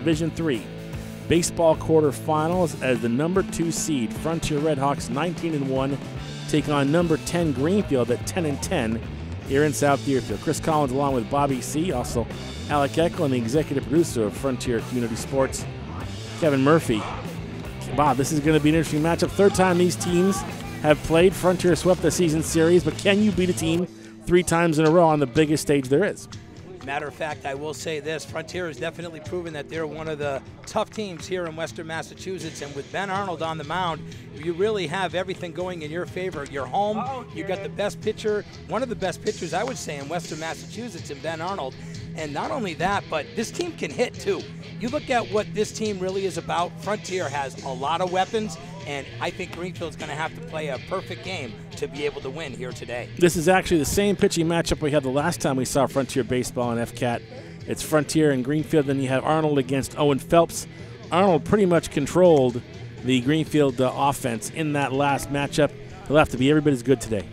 Division Three baseball quarterfinals, as the number two seed Frontier Redhawks 19 and one take on number 10 Greenfield at 10 and 10 here in South Deerfield. Chris Collins along with Bobby C. Also Alec Eklund, the executive producer of Frontier Community Sports. Kevin Murphy. Bob, this is going to be an interesting matchup. Third time these teams have played. Frontier swept the season series, but can you beat a team three times in a row on the biggest stage there is. Matter of fact, I will say this Frontier has definitely proven that they're one of the tough teams here in Western Massachusetts. And with Ben Arnold on the mound, you really have everything going in your favor. You're home, you got the best pitcher, one of the best pitchers, I would say, in Western Massachusetts, in Ben Arnold. And not only that, but this team can hit too. You look at what this team really is about. Frontier has a lot of weapons, and I think Greenfield's going to have to play a perfect game to be able to win here today. This is actually the same pitching matchup we had the last time we saw Frontier baseball and FCAT. It's Frontier and Greenfield. Then you have Arnold against Owen Phelps. Arnold pretty much controlled the Greenfield uh, offense in that last matchup. He'll have to be every bit as good today.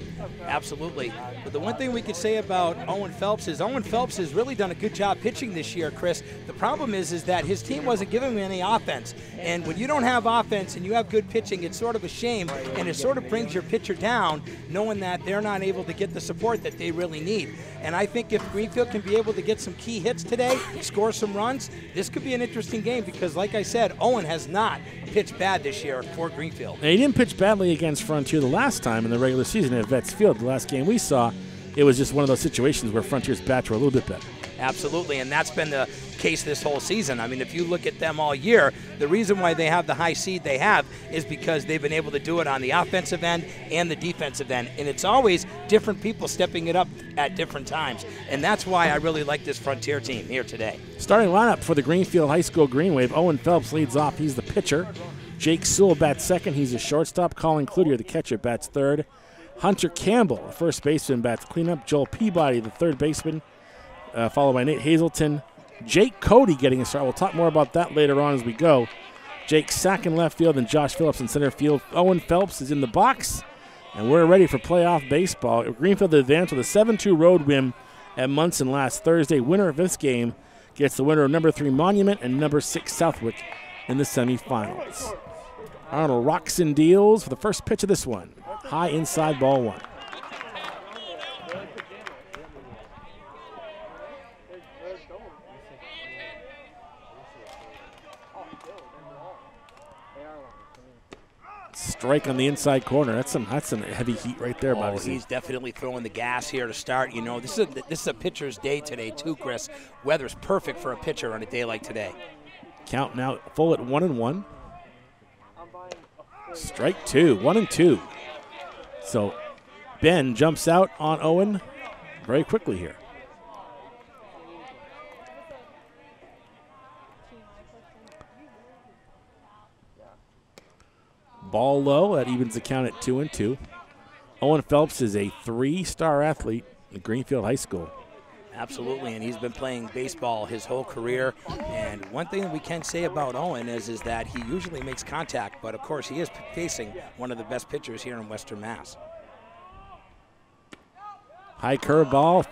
Absolutely. But the one thing we could say about Owen Phelps is Owen Phelps has really done a good job pitching this year, Chris. The problem is is that his team wasn't giving him any offense. And when you don't have offense and you have good pitching, it's sort of a shame and it sort of brings your pitcher down knowing that they're not able to get the support that they really need. And I think if Greenfield can be able to get some key hits today, score some runs, this could be an interesting game because like I said, Owen has not pitched bad this year for Greenfield. He didn't pitch badly against Frontier the last time in the regular season at Vets Field. The last game we saw, it was just one of those situations where Frontier's bats were a little bit better. Absolutely, and that's been the case this whole season. I mean, if you look at them all year, the reason why they have the high seed they have is because they've been able to do it on the offensive end and the defensive end. And it's always different people stepping it up at different times. And that's why I really like this Frontier team here today. Starting lineup for the Greenfield High School Green Wave Owen Phelps leads off. He's the pitcher. Jake Sewell bats second. He's a shortstop. Colin Cloutier, the catcher, bats third. Hunter Campbell, the first baseman, bats cleanup. Joel Peabody, the third baseman, uh, followed by Nate Hazelton. Jake Cody getting a start. We'll talk more about that later on as we go. Jake Sack in left field and Josh Phillips in center field. Owen Phelps is in the box, and we're ready for playoff baseball. Greenfield advanced with a 7 2 road win at Monson last Thursday. Winner of this game gets the winner of number three Monument and number six Southwick in the semifinals. Arnold and deals for the first pitch of this one. High inside ball one. Strike on the inside corner. That's some that's some heavy heat right there, oh, Bobby. Oh, he's definitely throwing the gas here to start. You know, this is a, this is a pitcher's day today too, Chris. Weather's perfect for a pitcher on a day like today. Count now full at one and one. Strike two, one and two. So Ben jumps out on Owen very quickly here. Ball low, that evens the count at two and two. Owen Phelps is a three star athlete at Greenfield High School. Absolutely, and he's been playing baseball his whole career. And one thing we can say about Owen is, is that he usually makes contact, but of course he is facing one of the best pitchers here in Western Mass. High curveball,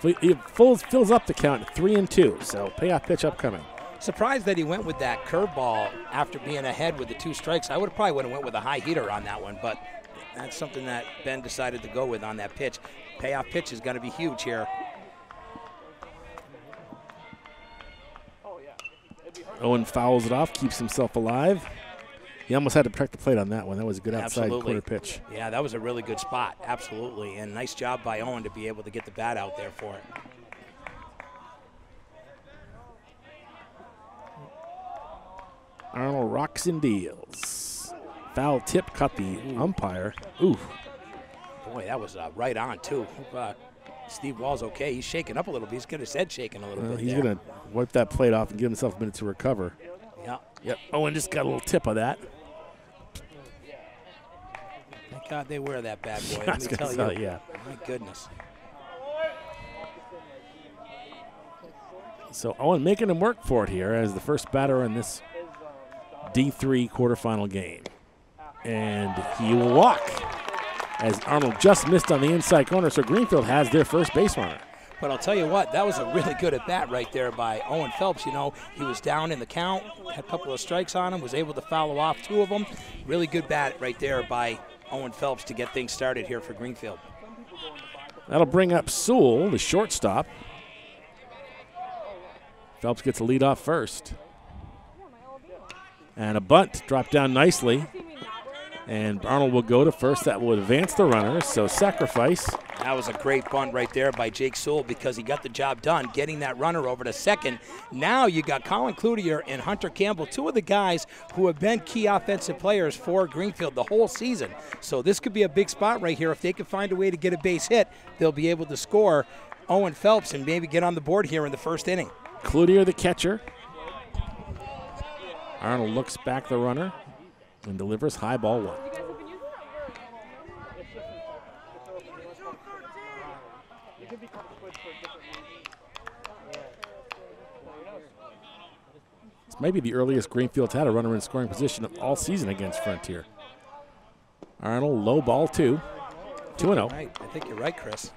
fills, fills up the count three and two. So payoff pitch upcoming. Surprised that he went with that curveball after being ahead with the two strikes. I would probably would have went with a high heater on that one, but that's something that Ben decided to go with on that pitch. Payoff pitch is going to be huge here. Owen fouls it off, keeps himself alive. He almost had to protect the plate on that one. That was a good outside Absolutely. quarter pitch. Yeah, that was a really good spot. Absolutely. And nice job by Owen to be able to get the bat out there for it. Arnold rocks and deals. Foul tip cut the umpire. Ooh. Boy, that was uh, right on, too. Uh, Steve Wall's okay. He's shaking up a little bit. He's got his head shaking a little Well, bit. he's going to wipe that plate off and give himself a minute to recover. Yeah. Yep. Oh, Owen just got a little tip of that. Thank God they wear that bad boy. Let me tell say, you. yeah. My goodness. So Owen making him work for it here as the first batter in this D3 quarterfinal game. And he will walk as Arnold just missed on the inside corner. So Greenfield has their first base runner. But I'll tell you what, that was a really good at bat right there by Owen Phelps. You know, he was down in the count, had a couple of strikes on him, was able to follow off two of them. Really good bat right there by Owen Phelps to get things started here for Greenfield. That'll bring up Sewell, the shortstop. Phelps gets a lead off first. And a bunt dropped down nicely. And Arnold will go to first. That will advance the runner. So sacrifice. That was a great bunt right there by Jake Sewell because he got the job done, getting that runner over to second. Now you got Colin Cloutier and Hunter Campbell, two of the guys who have been key offensive players for Greenfield the whole season. So this could be a big spot right here. If they can find a way to get a base hit, they'll be able to score Owen Phelps and maybe get on the board here in the first inning. Cloutier, the catcher. Arnold looks back the runner and delivers high ball one. It's maybe the earliest Greenfield's had a runner in scoring position all season against Frontier. Arnold, low ball two. 2 0. Right. I think you're right, Chris.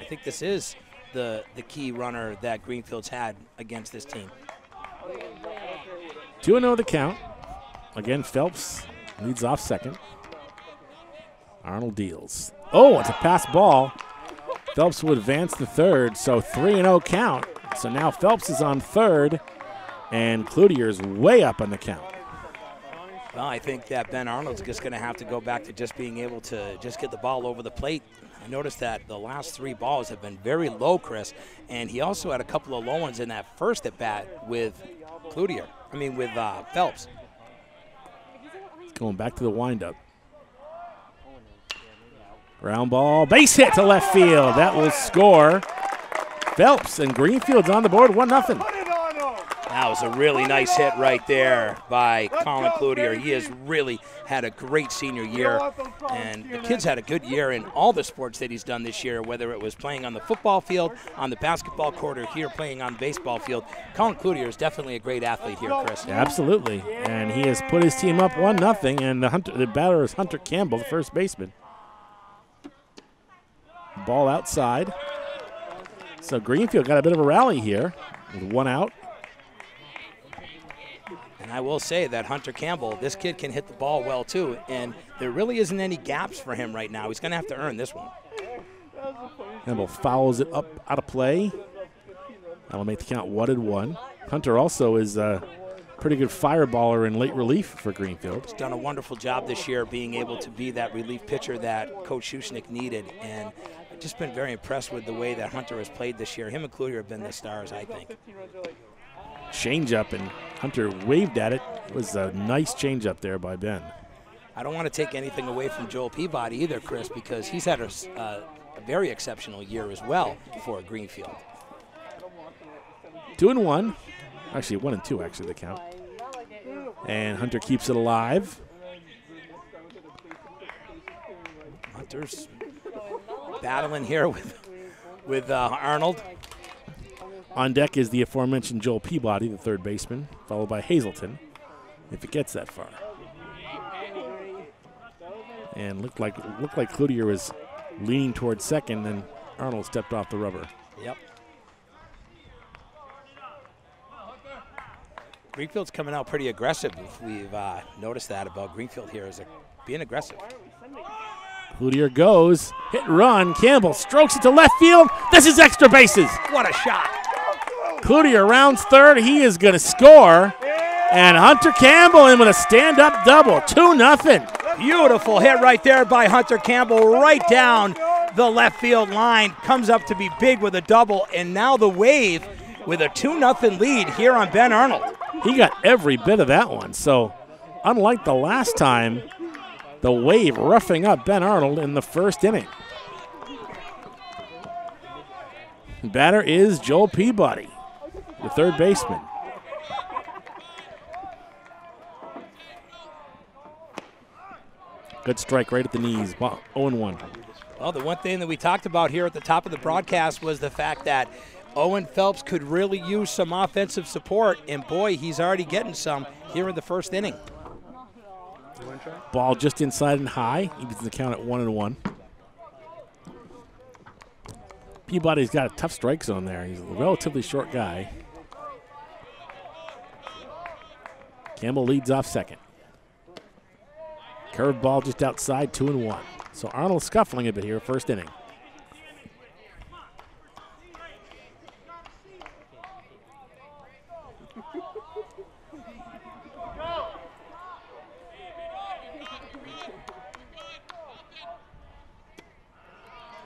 I think this is the, the key runner that Greenfield's had against this team. 2 0 the count. Again, Phelps leads off second. Arnold deals. Oh, it's a pass ball. Phelps will advance to third, so 3 0 count. So now Phelps is on third, and Cloutier is way up on the count. Well, I think that Ben Arnold's just going to have to go back to just being able to just get the ball over the plate. I noticed that the last three balls have been very low, Chris, and he also had a couple of low ones in that first at bat with Cloutier. I mean, with uh, Phelps. Going back to the windup. Ground ball, base hit to left field. That will score. Phelps and Greenfield's on the board, 1 0. That was a really nice hit right there by Colin Cloutier. He has really had a great senior year, and the kid's had a good year in all the sports that he's done this year, whether it was playing on the football field, on the basketball court, or here playing on the baseball field. Colin Cloutier is definitely a great athlete here, Chris. Absolutely, and he has put his team up one nothing, and the, hunter, the batter is Hunter Campbell, the first baseman. Ball outside. So Greenfield got a bit of a rally here with one out. And I will say that Hunter Campbell, this kid can hit the ball well too, and there really isn't any gaps for him right now. He's going to have to earn this one. Campbell fouls it up out of play. That'll make the count one and one. Hunter also is a pretty good fireballer in late relief for Greenfield. He's done a wonderful job this year being able to be that relief pitcher that Coach Schuschnigg needed, and I've just been very impressed with the way that Hunter has played this year. Him and Cloutier have been the stars, I think. Change up and Hunter waved at it. It was a nice changeup there by Ben. I don't want to take anything away from Joel Peabody either, Chris, because he's had a, uh, a very exceptional year as well for Greenfield. Two and one. Actually, one and two, actually, the count. And Hunter keeps it alive. Hunter's battling here with with uh, Arnold. On deck is the aforementioned Joel Peabody, the third baseman, followed by Hazelton, if it gets that far. And looked like looked like Cloutier was leaning towards second, then Arnold stepped off the rubber. Yep. Greenfield's coming out pretty aggressive. We've uh, noticed that about Greenfield here is being aggressive. Cloutier goes, hit run. Campbell strokes it to left field. This is extra bases. What a shot! Cloutier rounds third. He is going to score. And Hunter Campbell in with a stand up double. 2 nothing. Beautiful hit right there by Hunter Campbell, right down the left field line. Comes up to be big with a double. And now the wave with a 2 0 lead here on Ben Arnold. He got every bit of that one. So, unlike the last time, the wave roughing up Ben Arnold in the first inning. Batter is Joel Peabody, the third baseman. Good strike right at the knees. 0 1. Well, the one thing that we talked about here at the top of the broadcast was the fact that Owen Phelps could really use some offensive support, and boy, he's already getting some here in the first inning. Ball just inside and high. Evens the count at one and one. Peabody's got a tough strike zone there. He's a relatively short guy. Campbell leads off second. Curveball just outside, two and one. So Arnold scuffling a bit here, first inning.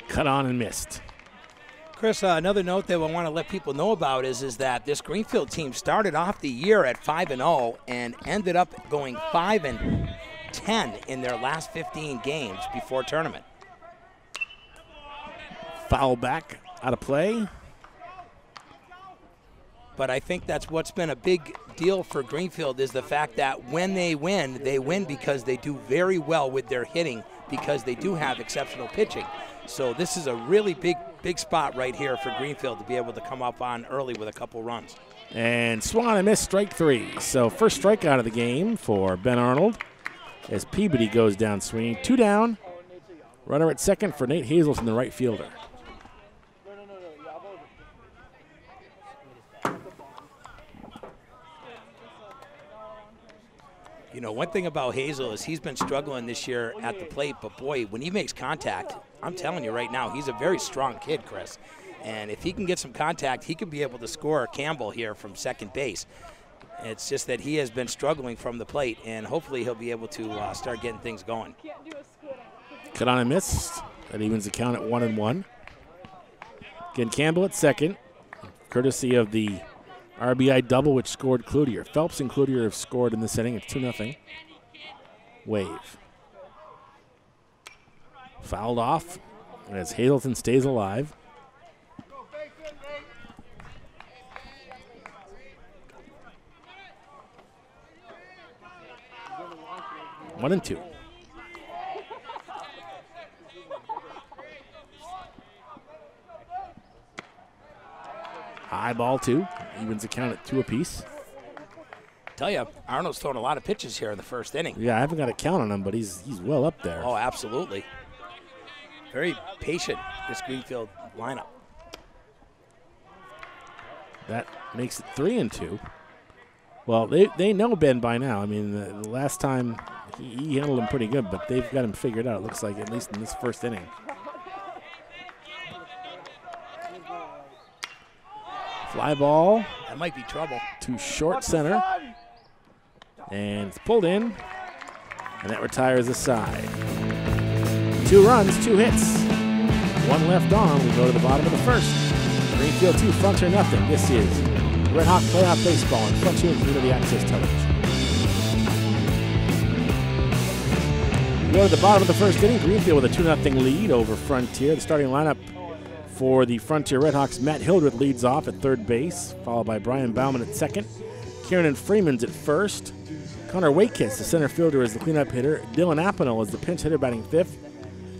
Cut on and missed. Chris, uh, another note that I want to let people know about is is that this Greenfield team started off the year at five and zero oh and ended up going five and ten in their last 15 games before tournament. Foul back out of play. But I think that's what's been a big deal for Greenfield is the fact that when they win, they win because they do very well with their hitting because they do have exceptional pitching. So this is a really big, big spot right here for Greenfield to be able to come up on early with a couple runs. And swung on a miss, strike three. So first strikeout of the game for Ben Arnold as Peabody goes down swinging. Two down. Runner at second for Nate Hazelton the right fielder. You know, one thing about Hazel is he's been struggling this year at the plate, but boy, when he makes contact, I'm telling you right now, he's a very strong kid, Chris. And if he can get some contact, he could be able to score Campbell here from second base. It's just that he has been struggling from the plate, and hopefully he'll be able to uh, start getting things going. Cut on a miss. That evens the count at one and one. Again, Campbell at second, courtesy of the RBI double, which scored Cloutier. Phelps and Cloutier have scored in this inning. It's 2 0. Wave. Fouled off as Hazelton stays alive. One and two. High ball two. Evens the count at two apiece. Tell you, Arnold's thrown a lot of pitches here in the first inning. Yeah, I haven't got a count on him, but he's he's well up there. Oh, absolutely. Very patient, this Greenfield lineup. That makes it three and two. Well, they, they know Ben by now. I mean, the, the last time he, he handled him pretty good, but they've got him figured out, it looks like, at least in this first inning. Fly ball. That might be trouble. To short center. And it's pulled in. And that retires the side. Two runs, two hits. One left on. We go to the bottom of the first. Greenfield 2, Frontier nothing. This is Red Hawk Playoff Baseball on Frontier Community Access Television. We go to the bottom of the first inning. Greenfield with a 2 0 lead over Frontier. The starting lineup for the Frontier Redhawks, Matt Hildreth leads off at third base, followed by Brian Bauman at second. Kieran Freeman's at first. Connor Wakekiss, the center fielder, is the cleanup hitter. Dylan Apenel is the pinch hitter, batting fifth.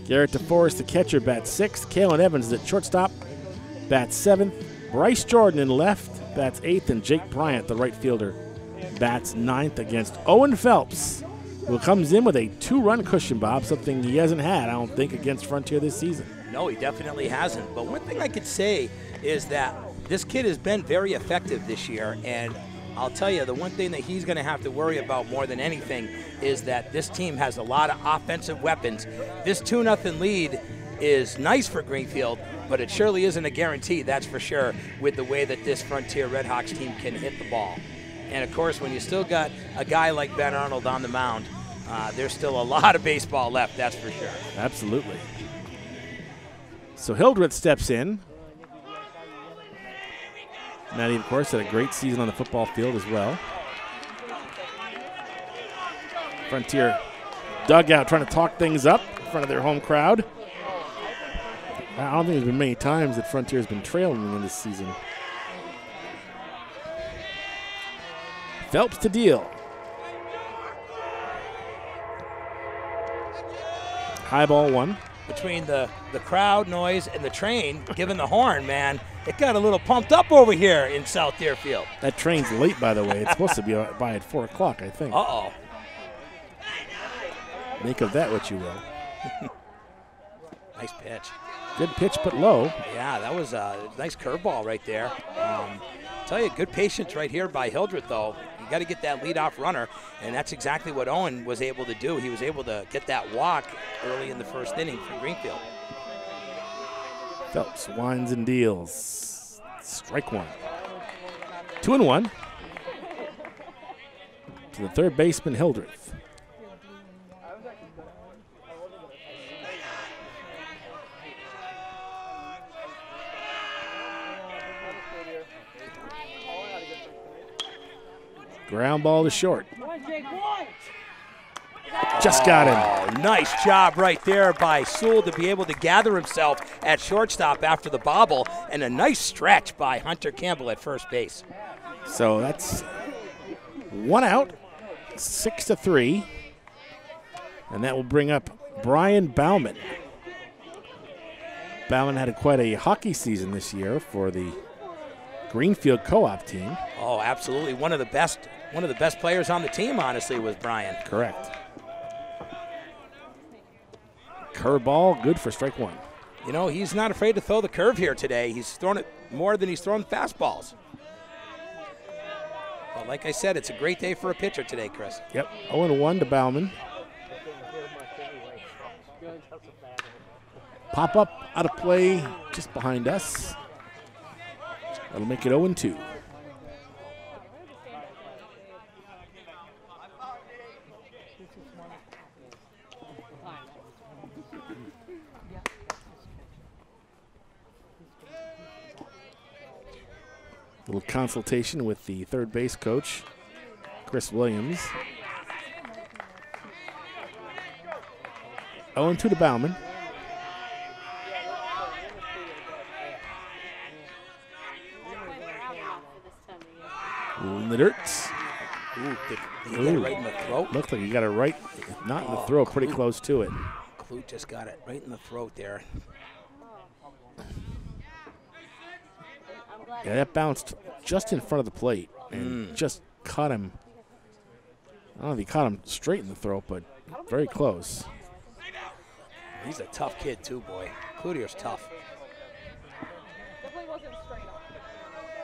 Garrett DeForest, the catcher, bats sixth. Kalen Evans is at shortstop, bats seventh. Bryce Jordan in left, bats eighth. And Jake Bryant, the right fielder, bats ninth against Owen Phelps, who comes in with a two run cushion, Bob, something he hasn't had, I don't think, against Frontier this season. No, he definitely hasn't. But one thing I could say is that this kid has been very effective this year, and I'll tell you, the one thing that he's going to have to worry about more than anything is that this team has a lot of offensive weapons. This 2 0 lead is nice for Greenfield, but it surely isn't a guarantee, that's for sure, with the way that this Frontier Redhawks team can hit the ball. And of course, when you still got a guy like Ben Arnold on the mound, uh, there's still a lot of baseball left, that's for sure. Absolutely. So Hildreth steps in. Maddie, of course, had a great season on the football field as well. Frontier dugout trying to talk things up in front of their home crowd. I don't think there's been many times that Frontier has been trailing in this season. Phelps to deal. High ball one between the, the crowd noise and the train giving the horn, man, it got a little pumped up over here in South Deerfield. That train's late, by the way. It's supposed to be by at 4 o'clock, I think. Uh oh. Make of that what you will. nice pitch. Good pitch, but low. Yeah, that was a nice curveball right there. Um, tell you, good patience right here by Hildreth, though. Got to get that leadoff runner, and that's exactly what Owen was able to do. He was able to get that walk early in the first inning for Greenfield. Phelps winds and deals. Strike one. Two and one. To the third baseman, Hildreth. Ground ball to short. Just got him. Oh, nice job right there by Sewell to be able to gather himself at shortstop after the bobble, and a nice stretch by Hunter Campbell at first base. So that's one out, six to three. And that will bring up Brian Bauman. Bauman had a, quite a hockey season this year for the Greenfield co-op team. Oh, absolutely. One of the best one of the best players on the team, honestly, was Brian. Correct. Curveball, good for strike one. You know, he's not afraid to throw the curve here today. He's thrown it more than he's thrown fastballs. But like I said, it's a great day for a pitcher today, Chris. Yep, 0 1 to Bauman. Pop up out of play just behind us. That'll make it 0 2. Little consultation with the third base coach, Chris Williams. 0 2 to Bauman. Litterts. Ooh, did he get it right in the throat? Looks like he got it right, not in the oh, throat, pretty close to it. Clute just got it right in the throat there. Yeah, that bounced just in front of the plate and mm. just caught him. I don't know if he caught him straight in the throat, but very close. He's a tough kid too, boy. Cloutier's tough.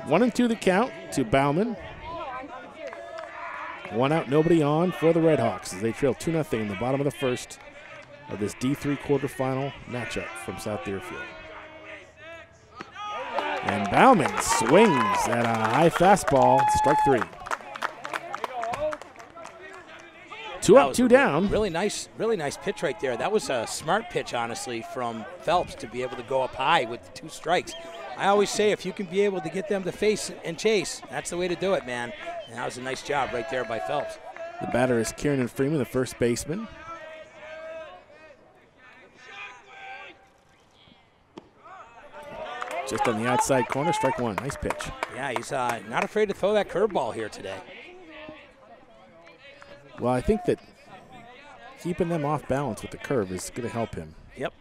One and two the count to Bauman. One out, nobody on for the Redhawks as they trail 2 0 in the bottom of the first of this D3 quarterfinal matchup from South Deerfield. And Bauman swings at a high fastball, strike three. Two up, two down. Really nice, really nice pitch right there. That was a smart pitch, honestly, from Phelps to be able to go up high with the two strikes. I always say if you can be able to get them to face and chase, that's the way to do it, man. And that was a nice job right there by Phelps. The batter is Kieran Freeman, the first baseman. Just on the outside corner, strike one. Nice pitch. Yeah, he's uh, not afraid to throw that curveball here today. Well, I think that keeping them off balance with the curve is going to help him. Yep.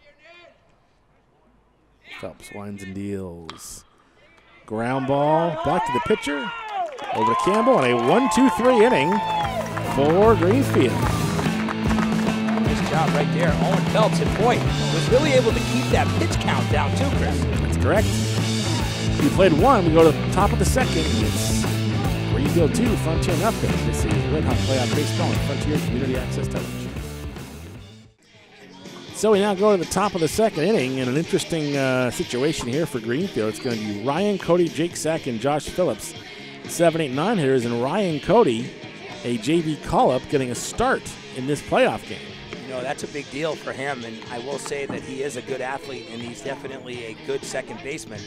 Phelps winds and deals. Ground ball back to the pitcher. Over to Campbell and a one-two-three inning for Greenfield. Job right there. Owen Phelps, and boy, was really able to keep that pitch count down too, Chris That's correct? We played one. We go to the top of the second. It's Greenfield 2, Frontier nothing. This is Red Hawk Playoff Baseball on Frontier Community Access Television. So we now go to the top of the second inning in an interesting uh, situation here for Greenfield. It's going to be Ryan Cody, Jake Sack, and Josh Phillips, seven, eight, nine hitters, and Ryan Cody, a JV call-up, getting a start in this playoff game know, that's a big deal for him. And I will say that he is a good athlete and he's definitely a good second baseman.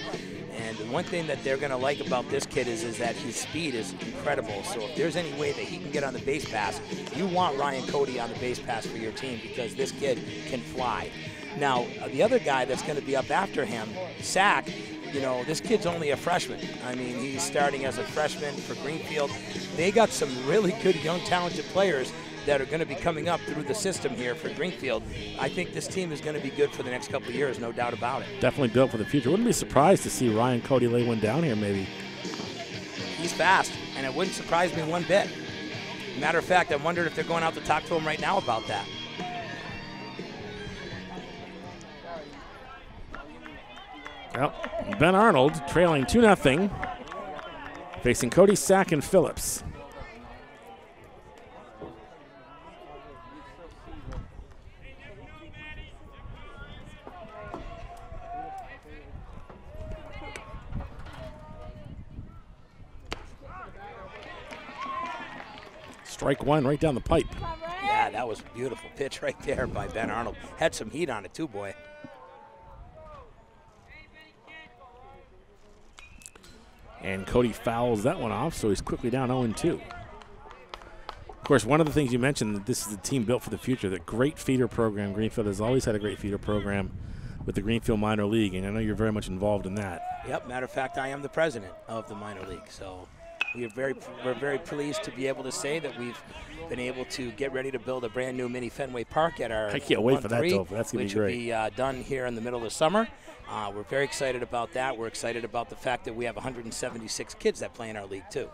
And one thing that they're going to like about this kid is, is that his speed is incredible. So if there's any way that he can get on the base pass, you want Ryan Cody on the base pass for your team because this kid can fly. Now, the other guy that's going to be up after him, Sack, you know, this kid's only a freshman. I mean, he's starting as a freshman for Greenfield. They got some really good young, talented players that are going to be coming up through the system here for Greenfield. I think this team is going to be good for the next couple years, no doubt about it. Definitely built for the future. Wouldn't be surprised to see Ryan Cody lay one down here, maybe. He's fast, and it wouldn't surprise me one bit. Matter of fact, I wondered if they're going out to talk to him right now about that. Well, Ben Arnold trailing 2 0, facing Cody Sack and Phillips. Strike one right down the pipe. Yeah, that was a beautiful pitch right there by Ben Arnold. Had some heat on it too, boy. And Cody fouls that one off, so he's quickly down 0 2. Of course, one of the things you mentioned that this is a team built for the future. That great feeder program. Greenfield has always had a great feeder program with the Greenfield Minor League, and I know you're very much involved in that. Yep. Matter of fact, I am the president of the minor league, so we are very we're very pleased to be able to say that we've been able to get ready to build a brand new mini Fenway Park at our I can't wait for that, 1-3, That's gonna be great. which will be uh, done here in the middle of the summer. Uh, we're very excited about that. We're excited about the fact that we have 176 kids that play in our league too.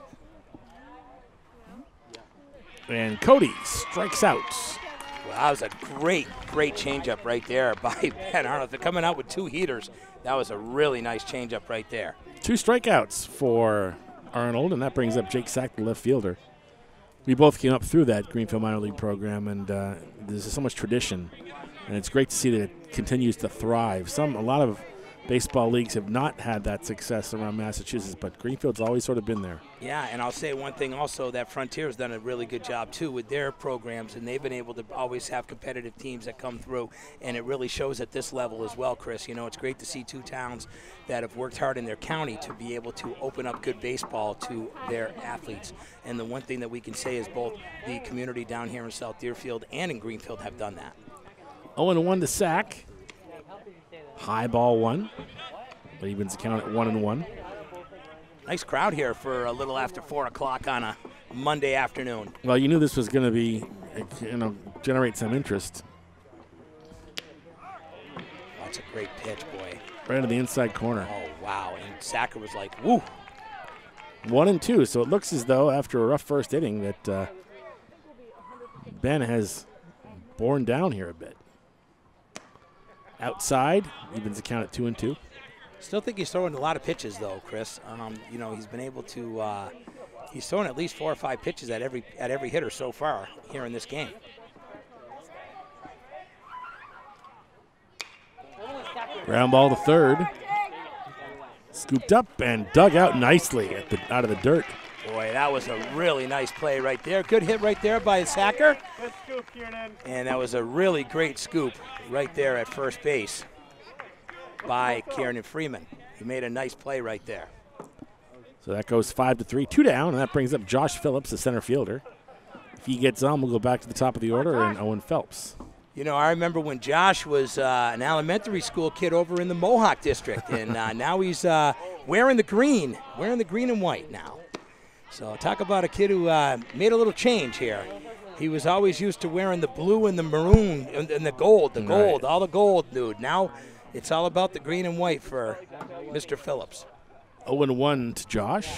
And Cody strikes out. Well, that was a great, great changeup right there by Ben Arnold. They're coming out with two heaters. That was a really nice changeup right there. Two strikeouts for Arnold, and that brings up Jake Sack, the left fielder. We both came up through that Greenfield minor league program, and uh, there's so much tradition, and it's great to see that it continues to thrive. Some, a lot of baseball leagues have not had that success around Massachusetts, but Greenfield's always sort of been there. Yeah, and I'll say one thing also that Frontier's done a really good job too with their programs, and they've been able to always have competitive teams that come through, and it really shows at this level as well, Chris. You know, it's great to see two towns that have worked hard in their county to be able to open up good baseball to their athletes. And the one thing that we can say is both the community down here in South Deerfield and in Greenfield have done that. 0 1 to Sack. High ball one. But evens the count at 1 and 1. Nice crowd here for a little after four o'clock on a Monday afternoon. Well, you knew this was going to be, you know, generate some interest. That's a great pitch, boy. Right into the inside corner. Oh wow! And Sacker was like, "Woo!" One and two. So it looks as though after a rough first inning that uh, Ben has borne down here a bit. Outside, evens the count at two and two. Still think he's throwing a lot of pitches, though, Chris. Um, you know, he's been able to. Uh, he's thrown at least four or five pitches at every at every hitter so far here in this game. Ground ball to third. Scooped up and dug out nicely at the out of the dirt. Boy, that was a really nice play right there. Good hit right there by Sacker. And that was a really great scoop right there at first base by Kieran Freeman. He made a nice play right there. So that goes five to three, two down, and that brings up Josh Phillips, the center fielder. If he gets on, we'll go back to the top of the order, and Owen Phelps. You know, I remember when Josh was uh, an elementary school kid over in the Mohawk district, and uh, now he's uh, wearing the green, wearing the green and white now. So talk about a kid who uh, made a little change here. He was always used to wearing the blue and the maroon and, the gold, the Right. gold, all the gold, dude. Now it's all about the green and white for Mr. Phillips. 0 1 to Josh.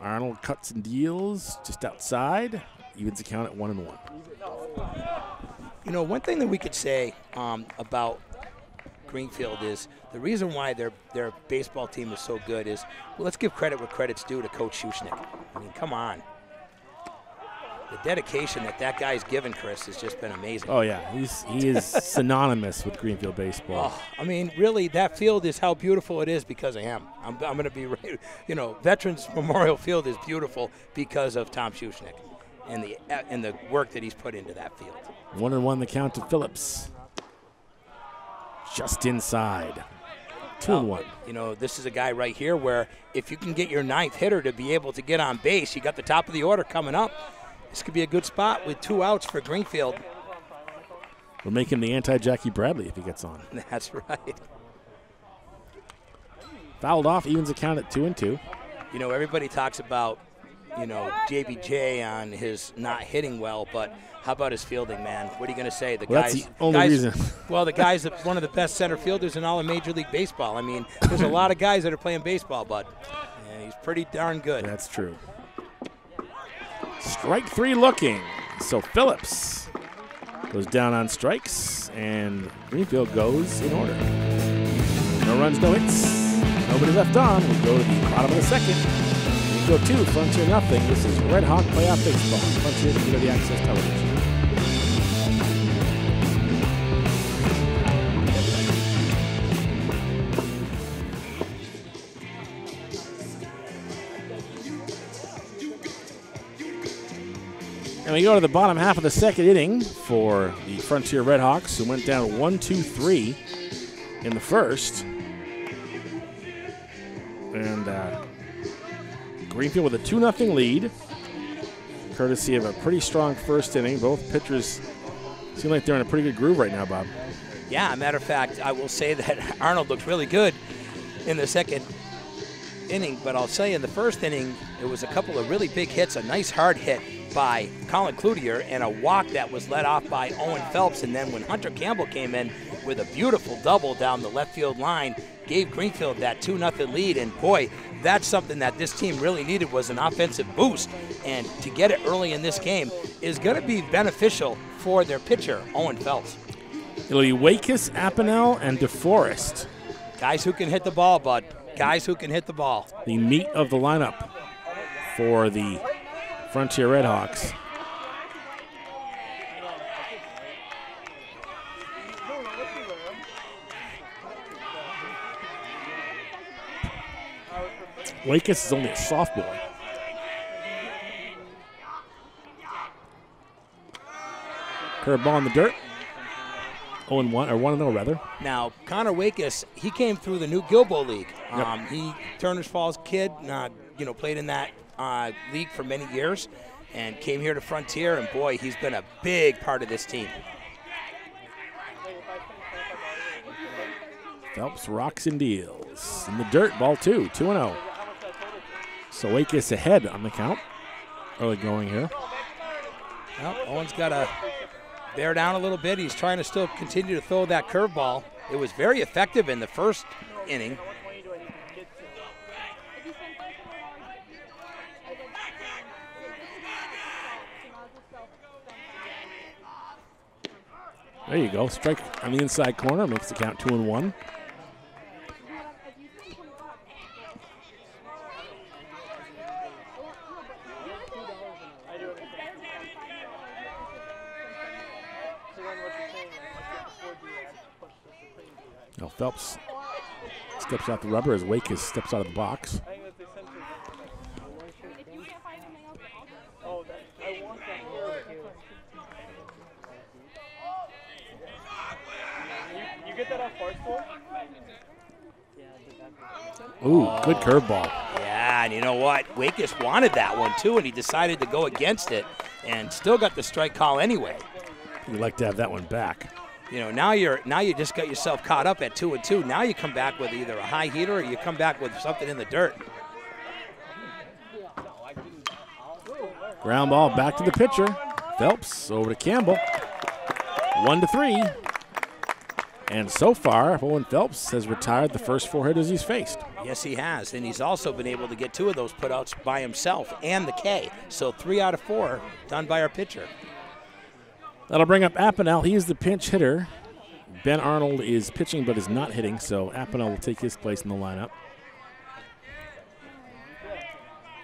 Arnold cuts and deals just outside. Evens the count at 1 and 1. You know, one thing that we could say um, about Greenfield is the reason why their their baseball team is so good is well, let's give credit where credit's due to Coach Schuschnigg. I mean, come on. The dedication that that guy's given, Chris, has just been amazing. Oh, yeah. He's, he is synonymous with Greenfield baseball. Oh, I mean, really, that field is how beautiful it is because of him. I'm, I'm going to be, right- you know, Veterans Memorial Field is beautiful because of Tom Schuschnigg and the uh, and the work that he's put into that field. 1 and 1 the count to Phillips. Just inside. 2 and 1. You know, this is a guy right here where if you can get your ninth hitter to be able to get on base, you got the top of the order coming up. This could be a good spot with two outs for Greenfield. We'll make him the anti Jackie Bradley if he gets on. That's right. Fouled off, evens the count at 2 and 2. You know, everybody talks about, you know, JBJ on his not hitting well, but how about his fielding, man? What are you going to say? The Well, that's guys, the only guys- reason. well, the guy's one of the best center fielders in all of Major League Baseball. I mean, there's a lot of guys that are playing baseball, but and he's pretty darn good. That's true. Strike three looking. So Phillips goes down on strikes, and Greenfield goes in order. No runs, no hits. Nobody left on. We go to the bottom of the second. Go two, Frontier nothing. This is Red Hawk Playoff Baseball. Frontier Community Access Television. And we go to the bottom half of the second inning for the Frontier Redhawks, who went down 1 2 3 in the first. And uh, Greenfield with a 2 0 lead, courtesy of a pretty strong first inning. Both pitchers seem like they're in a pretty good groove right now, Bob. Yeah, matter of fact, I will say that Arnold looked really good in the second inning, but I'll say in the first inning, it was a couple of really big hits, a nice hard hit by Colin Cloutier and a walk that was led off by Owen Phelps. And then when Hunter Campbell came in with a beautiful double down the left field line, gave Greenfield that 2 0 lead. And boy, that's something that this team really needed was an offensive boost. And to get it early in this game is going to be beneficial for their pitcher, Owen Phelps. It'll be Wakis, Apanel, and DeForest. Guys who can hit the ball, bud. Guys who can hit the ball. The meat of the lineup for the Frontier Redhawks. Wakis is only a sophomore. Curveball in the dirt. 0 1, or 1 0 rather. Now, Connor Wakis, he came through the Newt Guilbault League. Um. He, Turner's Falls kid, uh, you know, played in that uh, league for many years and came here to Frontier, and boy, he's been a big part of this team. Phelps rocks and deals. In the dirt, ball two, 2 0. So Wakis ahead on the count. Early going here. Well, Owen's got to bear down a little bit. He's trying to still continue to throw that curveball. It was very effective in the first inning. There you go. Strike on the inside corner makes the count two and one. Now Phelps steps out the rubber as Wakis steps out of the box. Ooh, good curveball. Yeah, and you know what? Wakis wanted that one too, and he decided to go against it and still got the strike call anyway. You'd like to have that one back. You know, now you're now you just got yourself caught up at two and two. Now you come back with either a high heater or you come back with something in the dirt. Ground ball back to the pitcher. Phelps over to Campbell. One to three. And so far, Owen Phelps has retired the first four hitters he's faced. Yes, he has. And he's also been able to get two of those putouts by himself and the K. So three out of four done by our pitcher. That'll bring up Apanel. He is the pinch hitter. Ben Arnold is pitching but is not hitting, so Apanel will take his place in the lineup.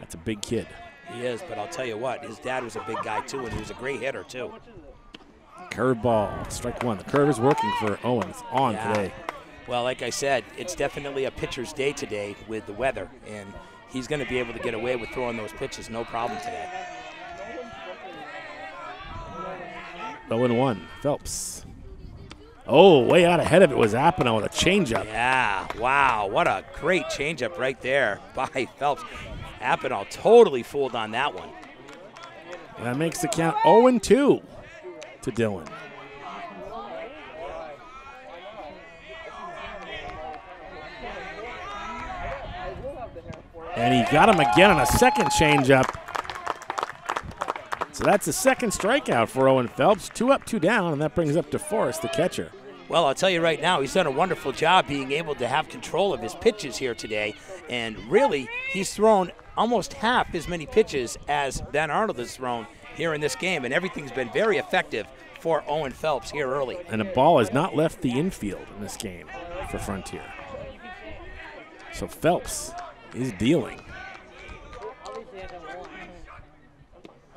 That's a big kid. He is, but I'll tell you what, his dad was a big guy too, and he was a great hitter too. Curveball, strike one. The curve is working for Owens on yeah. today. Well, like I said, it's definitely a pitcher's day today with the weather, and he's going to be able to get away with throwing those pitches no problem today. 0 1. Phelps. Oh, way out ahead of it was Apanel with a changeup. Yeah, wow. What a great changeup right there by Phelps. Apanel totally fooled on that one. That makes the count 0 2 to Dylan. And he got him again on a second changeup. So that's the second strikeout for Owen Phelps. Two up, two down, and that brings up DeForest, the catcher. Well, I'll tell you right now, he's done a wonderful job being able to have control of his pitches here today. And really, he's thrown almost half as many pitches as Ben Arnold has thrown here in this game, and everything's been very effective for Owen Phelps here early. And a ball has not left the infield in this game for Frontier. So Phelps is dealing.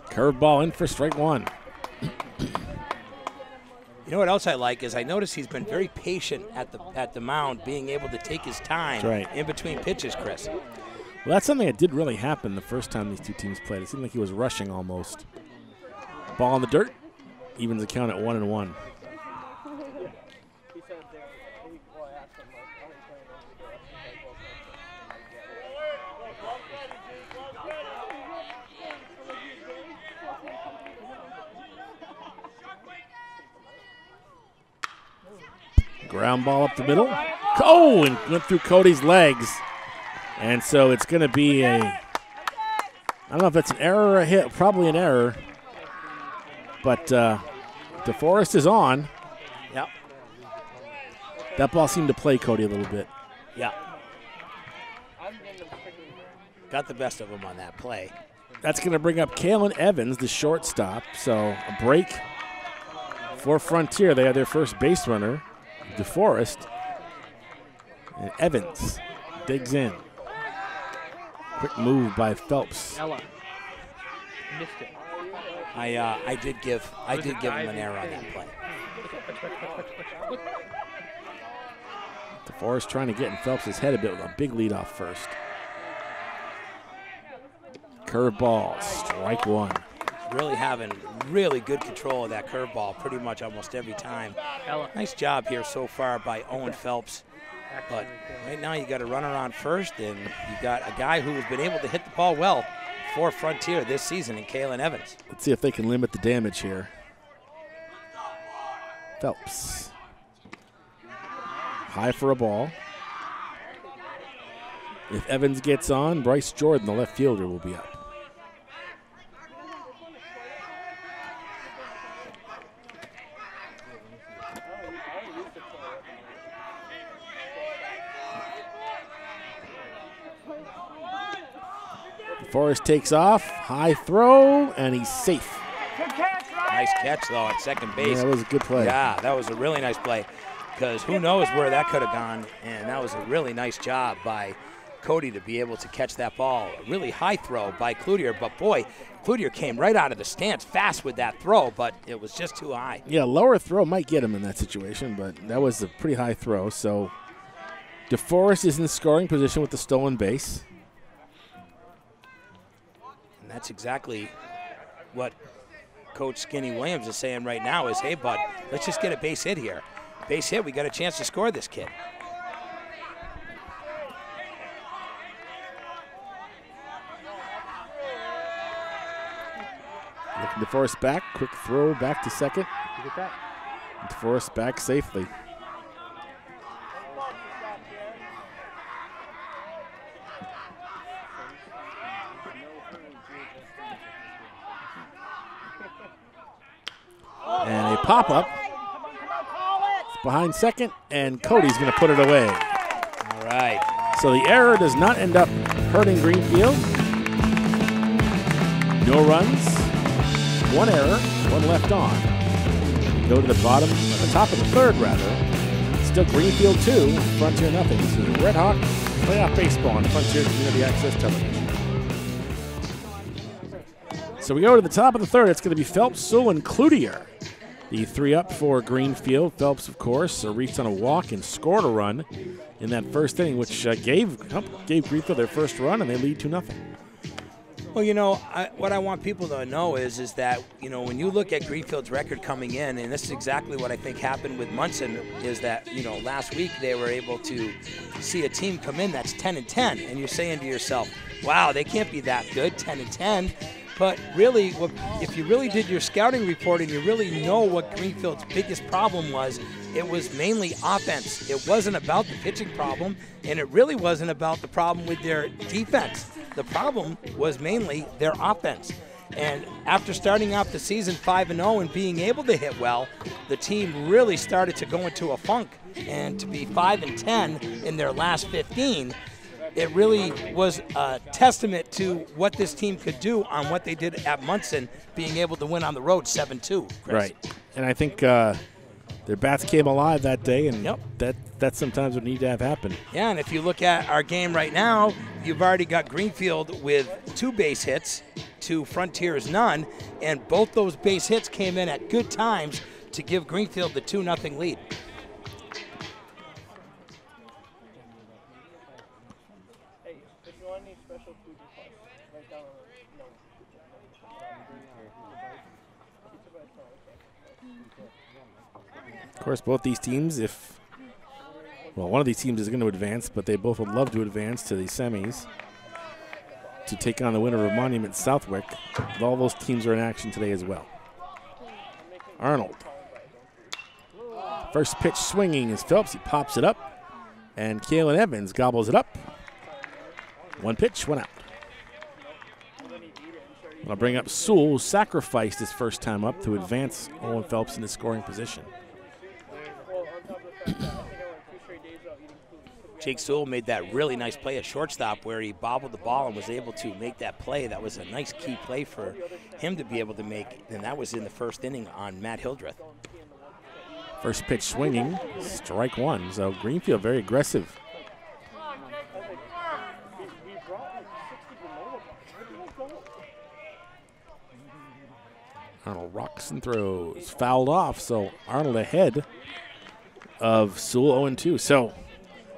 Curveball in for strike one. You know what else I like is I notice he's been very patient at the at the mound, being able to take his time right. in between pitches, Chris. Well, that's something that did really happen the first time these two teams played. It seemed like he was rushing almost. Ball in the dirt, evens the count at one and one. Ground ball up the middle. Oh, and went through Cody's legs. And so it's going to be a. I don't know if that's an error or a hit. Probably an error. But uh, DeForest is on. Yep. That ball seemed to play Cody a little bit. Yeah. Got the best of him on that play. That's going to bring up Kalen Evans, the shortstop. So a break for Frontier. They have their first base runner, DeForest. And Evans digs in. Quick move by Phelps. Ella. Missed it. I uh, I did give I did give him an error on that play. DeForest trying to get in Phelps' head a bit with a big lead off first. Curveball, strike one. Really having really good control of that curveball pretty much almost every time. Nice job here so far by Owen Phelps. But right now you got a runner on first, and you got a guy who has been able to hit the ball well for Frontier this season in Kalen Evans. Let's see if they can limit the damage here. Phelps. High for a ball. If Evans gets on, Bryce Jordan, the left fielder, will be up. Forrest takes off, high throw, and he's safe. Nice catch though at second base. Yeah, that was a good play. Yeah, that was a really nice play because who knows where that could have gone. And that was a really nice job by Cody to be able to catch that ball. A really high throw by Cloutier, but boy, Cloutier came right out of the stance fast with that throw, but it was just too high. Yeah, lower throw might get him in that situation, but that was a pretty high throw. So DeForest is in scoring position with the stolen base. And that's exactly what Coach Skinny Williams is saying right now is, hey, bud, let's just get a base hit here. Base hit, we got a chance to score this kid. Looking to DeForest back, quick throw back to second. You get that? DeForest back safely. And a pop up. Behind second, and Cody's going to put it away. All right. So the error does not end up hurting Greenfield. No runs, one error, one left on. Go to the bottom, at the top of the third rather. Still Greenfield two, Frontier nothing. This is Red Hawk playoff baseball on Frontier Community Access Television. So we go to the top of the third. It's going to be Phelps, Sewell, and Cloutier. The three up for Greenfield. Phelps, of course, uh, reached on a walk and scored a run in that first inning, which uh, gave gave Greenfield their first run, and they lead to nothing. Well, you know, I, what I want people to know is, is that you know when you look at Greenfield's record coming in, and this is exactly what I think happened with Monson, is that you know last week they were able to see a team come in that's 10 and 10, and you're saying to yourself, "Wow, they can't be that good, 10 and 10." But really, if you really did your scouting report and you really know what Greenfield's biggest problem was, it was mainly offense. It wasn't about the pitching problem, and it really wasn't about the problem with their defense. The problem was mainly their offense. And after starting off the season 5 and 0 and being able to hit well, the team really started to go into a funk. And to be 5 and 10 in their last 15, it really was a testament to what this team could do on what they did at Monson, being able to win on the road 7 2. Right. And I think uh, their bats came alive that day, and Yep. that that's sometimes what need to have happen. Yeah, and if you look at our game right now, you've already got Greenfield with two base hits, to Frontiers none, and both those base hits came in at good times to give Greenfield the 2 0 lead. Course, both these teams, if well, one of these teams is going to advance, but they both would love to advance to the semis to take on the winner of Monument Southwick. But all those teams are in action today as well. Arnold. First pitch swinging is Phelps. He pops it up, and Kalen Evans gobbles it up. One pitch, one out. I'll bring up Sewell, who sacrificed his first time up to advance Owen Phelps into scoring position. Jake Sewell made that really nice play at shortstop where he bobbled the ball and was able to make that play. That was a nice key play for him to be able to make, and that was in the first inning on Matt Hildreth. First pitch swinging, strike one. So Greenfield very aggressive. Arnold rocks and throws, fouled off. So Arnold ahead of Sewell 0 2. So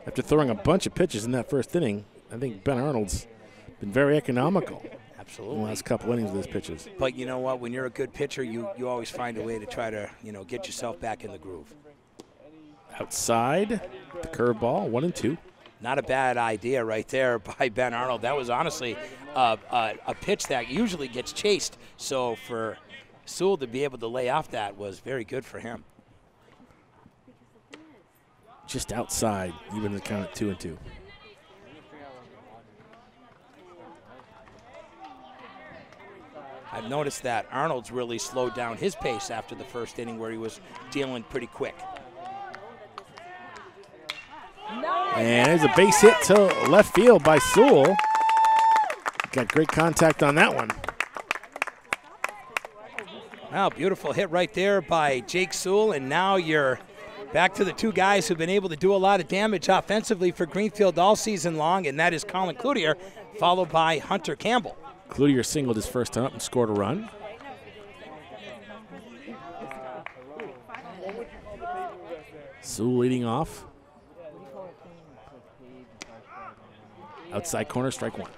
after throwing a bunch of pitches in that first inning, I think Ben Arnold's been very economical in the Absolutely. last couple innings of those pitches. But you know what? When you're a good pitcher, you, you always find a way to try to you know get yourself back in the groove. Outside, the curveball, one and two. Not a bad idea right there by Ben Arnold. That was honestly uh, a, a pitch that usually gets chased. So for Sewell to be able to lay off that was very good for him. Just outside, even the count at two and two. I've noticed that Arnold's really slowed down his pace after the first inning where he was dealing pretty quick. And there's a base hit to left field by Sewell. Got great contact on that one. Wow, beautiful hit right there by Jake Sewell. And now you're back to the two guys who've been able to do a lot of damage offensively for Greenfield all season long, and that is Colin Cloutier, followed by Hunter Campbell. Cloutier singled his first time up and scored a run. Sewell leading off. Outside corner, strike one.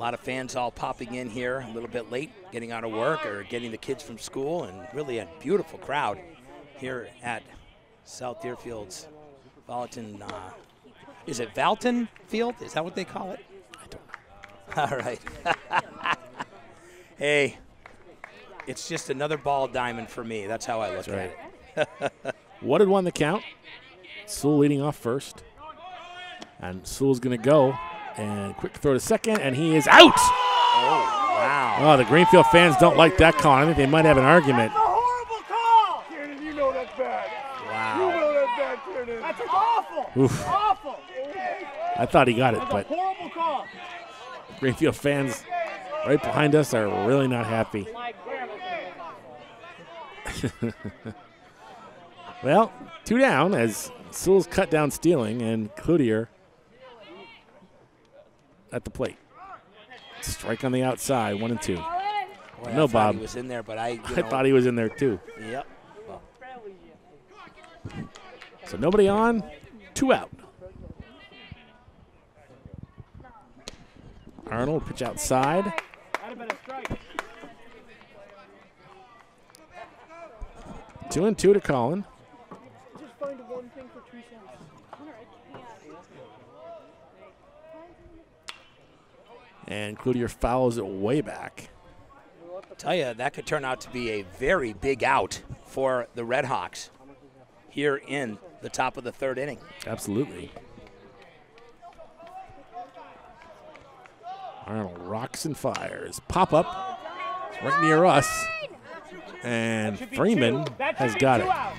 A lot of fans all popping in here a little bit late, getting out of work or getting the kids from school, and really a beautiful crowd here at South Deerfield's Valentin. Uh, is it Valton Field? Is that what they call it? I don't know. All right. hey, it's just another ball diamond for me. That's how I look That's at it. What had won the count? Sewell leading off first. And Sewell's going to go. And quick throw to second, and he is out. Oh, wow. Oh, the Greenfield fans don't like that call. I think they might have an argument. That's a horrible call! Kiernan, you know that's bad. You know that's bad, Kiernan. That's awful. Oof. Awful. I thought he got it, That's but a horrible call. Greenfield fans right behind us are really not happy. Well, two down as Sewell's cut down stealing and Cloutier at the plate. Strike on the outside, one and two. Boy, No, I thought Bob. He was in there, but I. You I know, thought he was in there too. Yep. So nobody on, two out. Arnold pitch outside. That'd have been a strike. Two and two to Colin. Just find one thing for two cents. And Cloutier fouls it way back. Tell you, that could turn out to be a very big out for the Red Hawks here in the top of the third inning. Absolutely. Arnold rocks and fires. Pop up. It's right near us. And Freeman two. That should has got two it. Out.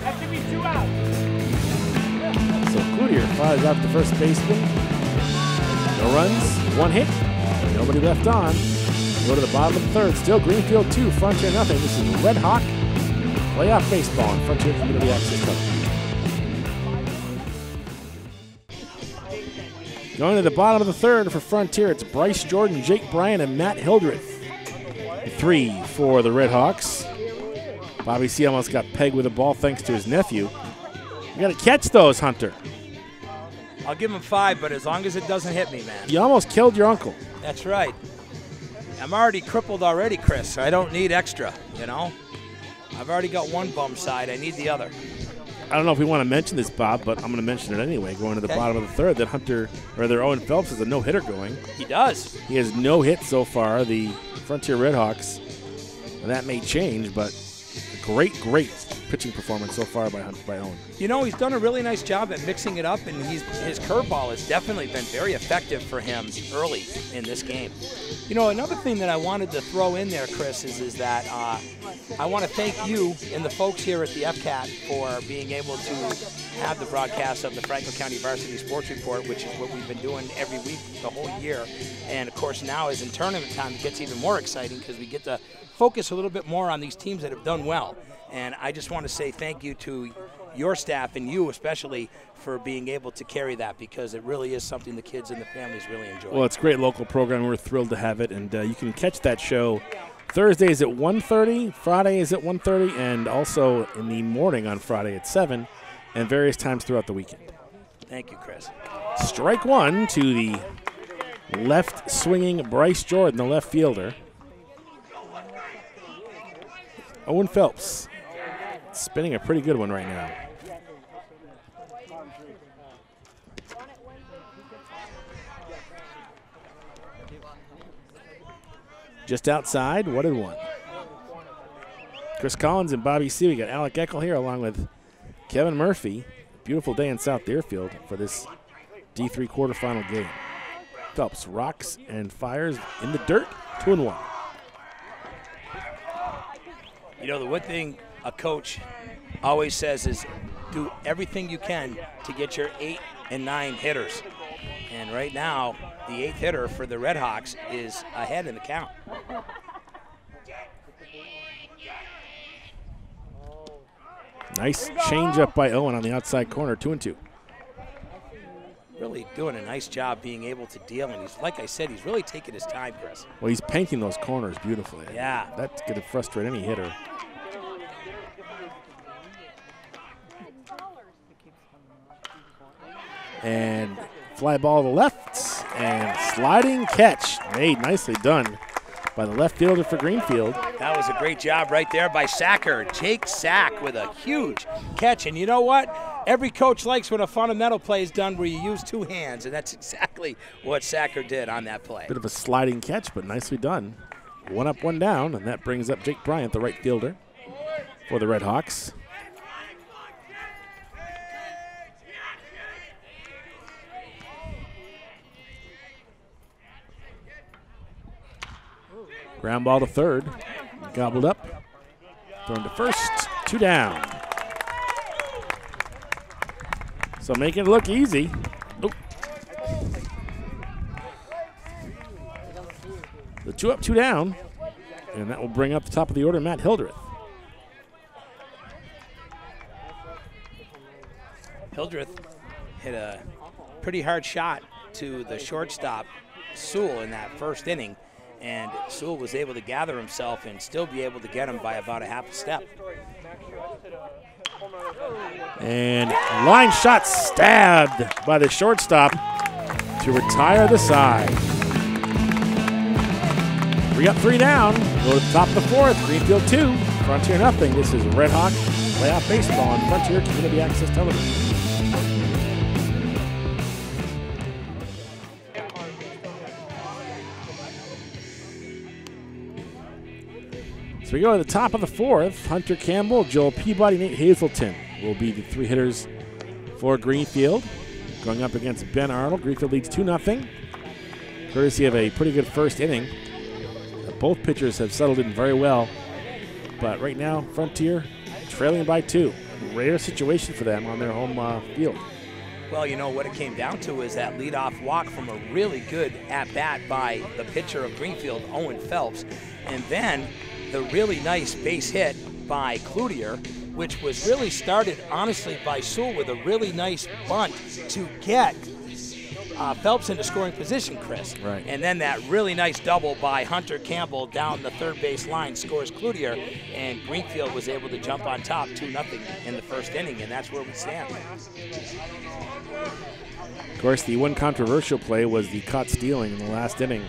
That should be two out. So Cloutier fires out the first baseman. No runs, one hit, nobody left on. Go to the bottom of the third. Still Greenfield 2, Frontier nothing. This is Red Hawk playoff baseball on Frontier Community Access Television. Going to the bottom of the third for Frontier, it's Bryce Jordan, Jake Bryant, and Matt Hildreth. Three for the Red Hawks. Bobby C almost got pegged with a ball thanks to his nephew. You got to catch those, Hunter. I'll give him five, but as long as it doesn't hit me, man. You almost killed your uncle. That's right. I'm already crippled already, Chris. I don't need extra, you know? I've already got one bum side. I need the other. I don't know if we want to mention this, Bob, but I'm going to mention it anyway. Going to the Okay. bottom of the third, that Hunter, or their Owen Phelps is a no hitter going. He does. He has no hit so far. The Frontier Redhawks. That may change, but great, great pitching performance so far by by Owen. You know, he's done a really nice job at mixing it up, and he's, his curveball has definitely been very effective for him early in this game. You know, another thing that I wanted to throw in there, Chris, is, is that uh, I want to thank you and the folks here at the FCAT for being able to have the broadcast of the Franklin County Varsity Sports Report, which is what we've been doing every week the whole year. And of course, now is in tournament time, it gets even more exciting because we get to focus a little bit more on these teams that have done well. And I just want to say thank you to your staff and you especially for being able to carry that because it really is something the kids and the families really enjoy. Well, it's a great local program. We're thrilled to have it, and uh, you can catch that show Thursdays at 1.30, Fridays at 1.30, and also in the morning on Friday at 7, and various times throughout the weekend. Thank you, Chris. Strike one to the left swinging Bryce Jordan, the left fielder. Owen Phelps spinning a pretty good one right now. Just outside, what and one. Chris Collins and Bobby C. We got Alec Eckel here along with Kevin Murphy. Beautiful day in South Deerfield for this D3 quarterfinal game. Phelps rocks and fires in the dirt, two and one. You know, the one thing a coach always says is do everything you can to get your eight and nine hitters. And right now, the eighth hitter for the Red Hawks is ahead in the count. Nice changeup by Owen on the outside corner, two and two. Really doing a nice job being able to deal. And he's, like I said, he's really taking his time, Chris. Well, he's painting those corners beautifully. Yeah. That's going to frustrate any hitter. And fly ball to the left, and sliding catch made nicely done by the left fielder for Greenfield. That was a great job right there by Sacker. Jake Sack with a huge catch. And you know what? Every coach likes when a fundamental play is done where you use two hands, and that's exactly what Sacker did on that play. Bit of a sliding catch, but nicely done. One up, one down, and that brings up Jake Bryant, the right fielder for the Red Hawks. Ground ball to third. Gobbled up. Thrown to first. Two down. So making it look easy. The two up, two down. And that will bring up the top of the order Matt Hildreth. Hildreth hit a pretty hard shot to the shortstop, Sewell, in that first inning. And Sewell was able to gather himself and still be able to get him by about a half a step. And line shot stabbed by the shortstop to retire the side. Three up, three down. Go to the top of the fourth. Greenfield two, Frontier nothing. This is Red Hawk playoff baseball on Frontier Community Access Television. So we go to the top of the fourth. Hunter Campbell, Joel Peabody, Nate Hazelton will be the three hitters for Greenfield. Going up against Ben Arnold. Greenfield leads 2 0. Courtesy of a pretty good first inning. Both pitchers have settled in very well. But right now, Frontier trailing by two. Rare situation for them on their home uh, field. Well, you know what it came down to is that leadoff walk from a really good at bat by the pitcher of Greenfield, Owen Phelps, and then the really nice base hit by Cloutier, which was really started honestly by Sewell with a really nice bunt to get uh, Phelps into scoring position, Chris. Right. And then that really nice double by Hunter Campbell down the third base line scores Cloutier, and Greenfield was able to jump on top 2 0 in the first inning, and that's where we stand. Of course, the one controversial play was the caught stealing in the last inning.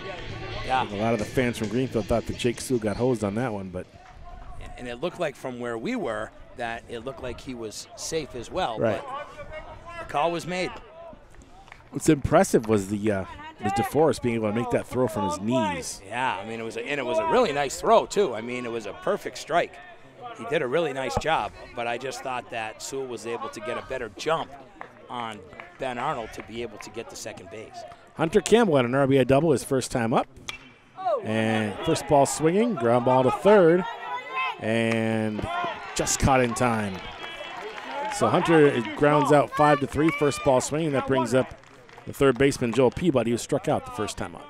Yeah. A lot of the fans from Greenfield thought that Jake Sue got hosed on that one, but And it looked like from where we were that it looked like he was safe as well. Right. But the call was made. what's impressive was the uh, was DeForest being able to make that throw from his knees. Yeah, I mean it was a, and it was a really nice throw too. I mean it was a perfect strike. He did a really nice job, but I just thought that Sewell was able to get a better jump on Ben Arnold to be able to get to second base. Hunter Campbell had an RBI double his first time up. And first ball swinging, ground ball to third, and just caught in time. So Hunter grounds out five to three, first ball swinging. That brings up the third baseman Joel Peabody, who struck out the first time up.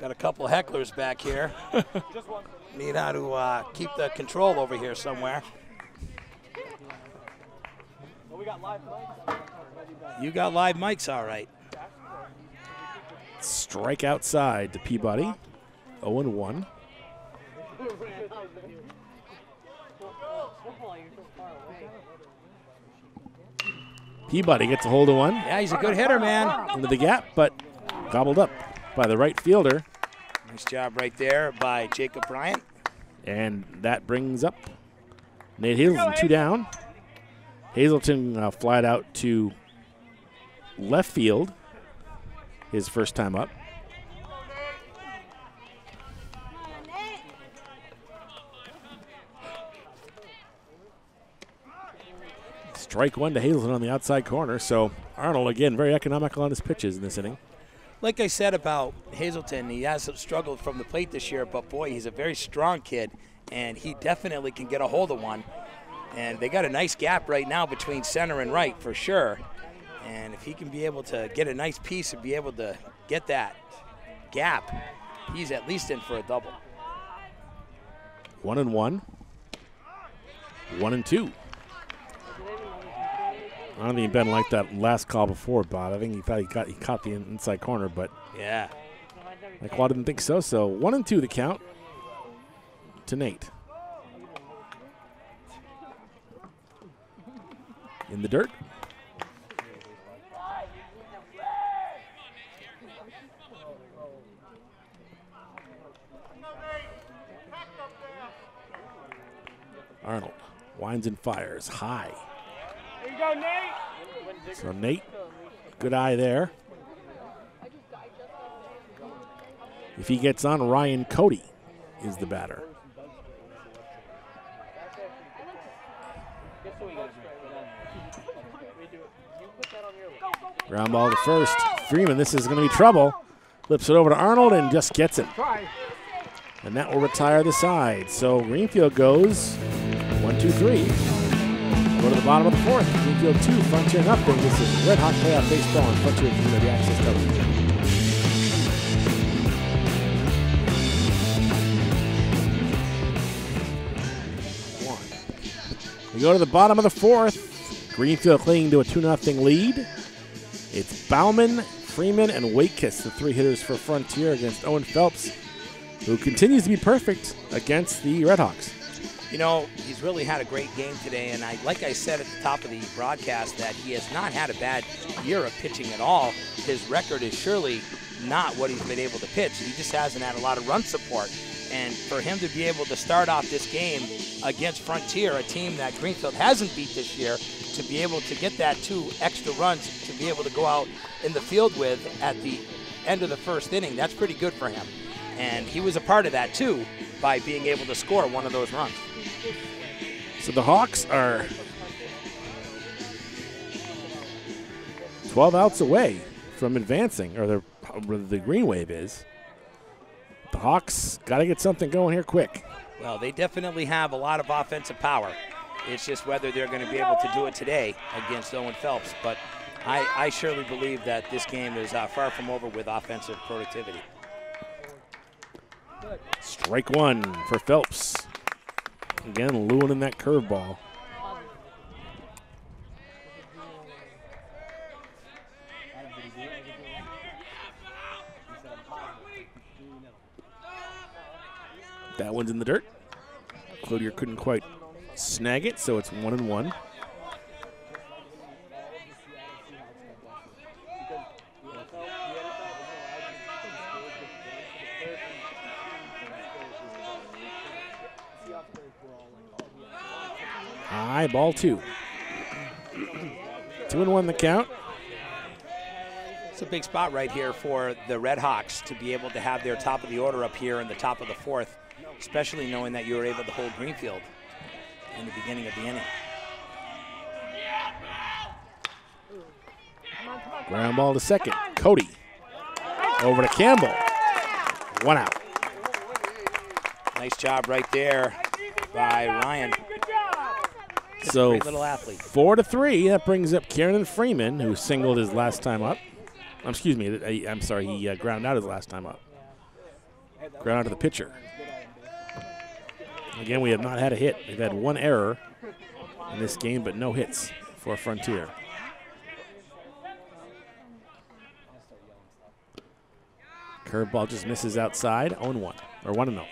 Got a couple hecklers back here. Need how to uh, keep the control over here somewhere. You got live mics, all right. Strike outside to Peabody, 0 1. Peabody gets a hold of one. Yeah, he's a good hitter, man. into the gap, but gobbled up by the right fielder. Nice job right there by Jacob Bryant. And that brings up Nate Hazelton, two down. Hazelton uh, flied out to left field his first time up. Strike one to Hazelton on the outside corner. So Arnold, again, very economical on his pitches in this inning. Like I said about Hazelton, he has struggled from the plate this year, but boy, he's a very strong kid, and he definitely can get a hold of one. And they got a nice gap right now between center and right for sure. And if he can be able to get a nice piece and be able to get that gap, he's at least in for a double. One and one. One and two. I don't think Ben liked that last call before, Bob. I think he thought he got he caught the inside corner, but Yeah. I didn't think so. So one and two the count to Nate. In the dirt. Arnold winds and fires high. There you go, Nate. So Nate, good eye there. If he gets on, Ryan Cody is the batter. Ground ball to first. Freeman, this is going to be trouble. Flips it over to Arnold and just gets it. And that will retire the side. So Greenfield goes one, two, three. Go to the bottom of the fourth. Greenfield two, Frontier nothing. This is Red Hawk Playoff Baseball on Frontier Community Access Television. We go to the bottom of the fourth. Greenfield clinging to a 2 0 lead. It's Bauman, Freeman, and Wakekiss, the three hitters for Frontier against Owen Phelps, who continues to be perfect against the Redhawks. You know, he's really had a great game today, and I, like I said at the top of the broadcast, that he has not had a bad year of pitching at all. His record is surely not what he's been able to pitch. He just hasn't had a lot of run support. And for him to be able to start off this game against Frontier, a team that Greenfield hasn't beat this year, to be able to get that two extra runs to be able to go out in the field with at the end of the first inning, that's pretty good for him. And he was a part of that too by being able to score one of those runs. So the Hawks are 12 outs away from advancing, or the, the Green Wave is. The Hawks got to get something going here quick. Well, they definitely have a lot of offensive power. It's just whether they're going to be able to do it today against Owen Phelps. But I, I surely believe that this game is uh, far from over with offensive productivity. Strike one for Phelps. Again, Lewin in that curveball. That one's in the dirt. Cloutier couldn't quite snag it, so it's one and one. High ball two. Two and one the count. It's a big spot right here for the Red Hawks to be able to have their top of the order up here in the top of the fourth, especially knowing that you were able to hold Greenfield in the beginning of the inning. Ground ball to second. Cody. Over to Campbell. One out. Nice job right there by Ryan. So little athlete. four to three. That brings up Kieran Freeman, who singled his last time up. Um, excuse me. I, I'm sorry. He uh, ground out his last time up. Ground out to the pitcher. Again, we have not had a hit. We've had one error in this game, but no hits for Frontier. Curveball just misses outside. 0 1. Or 1 0.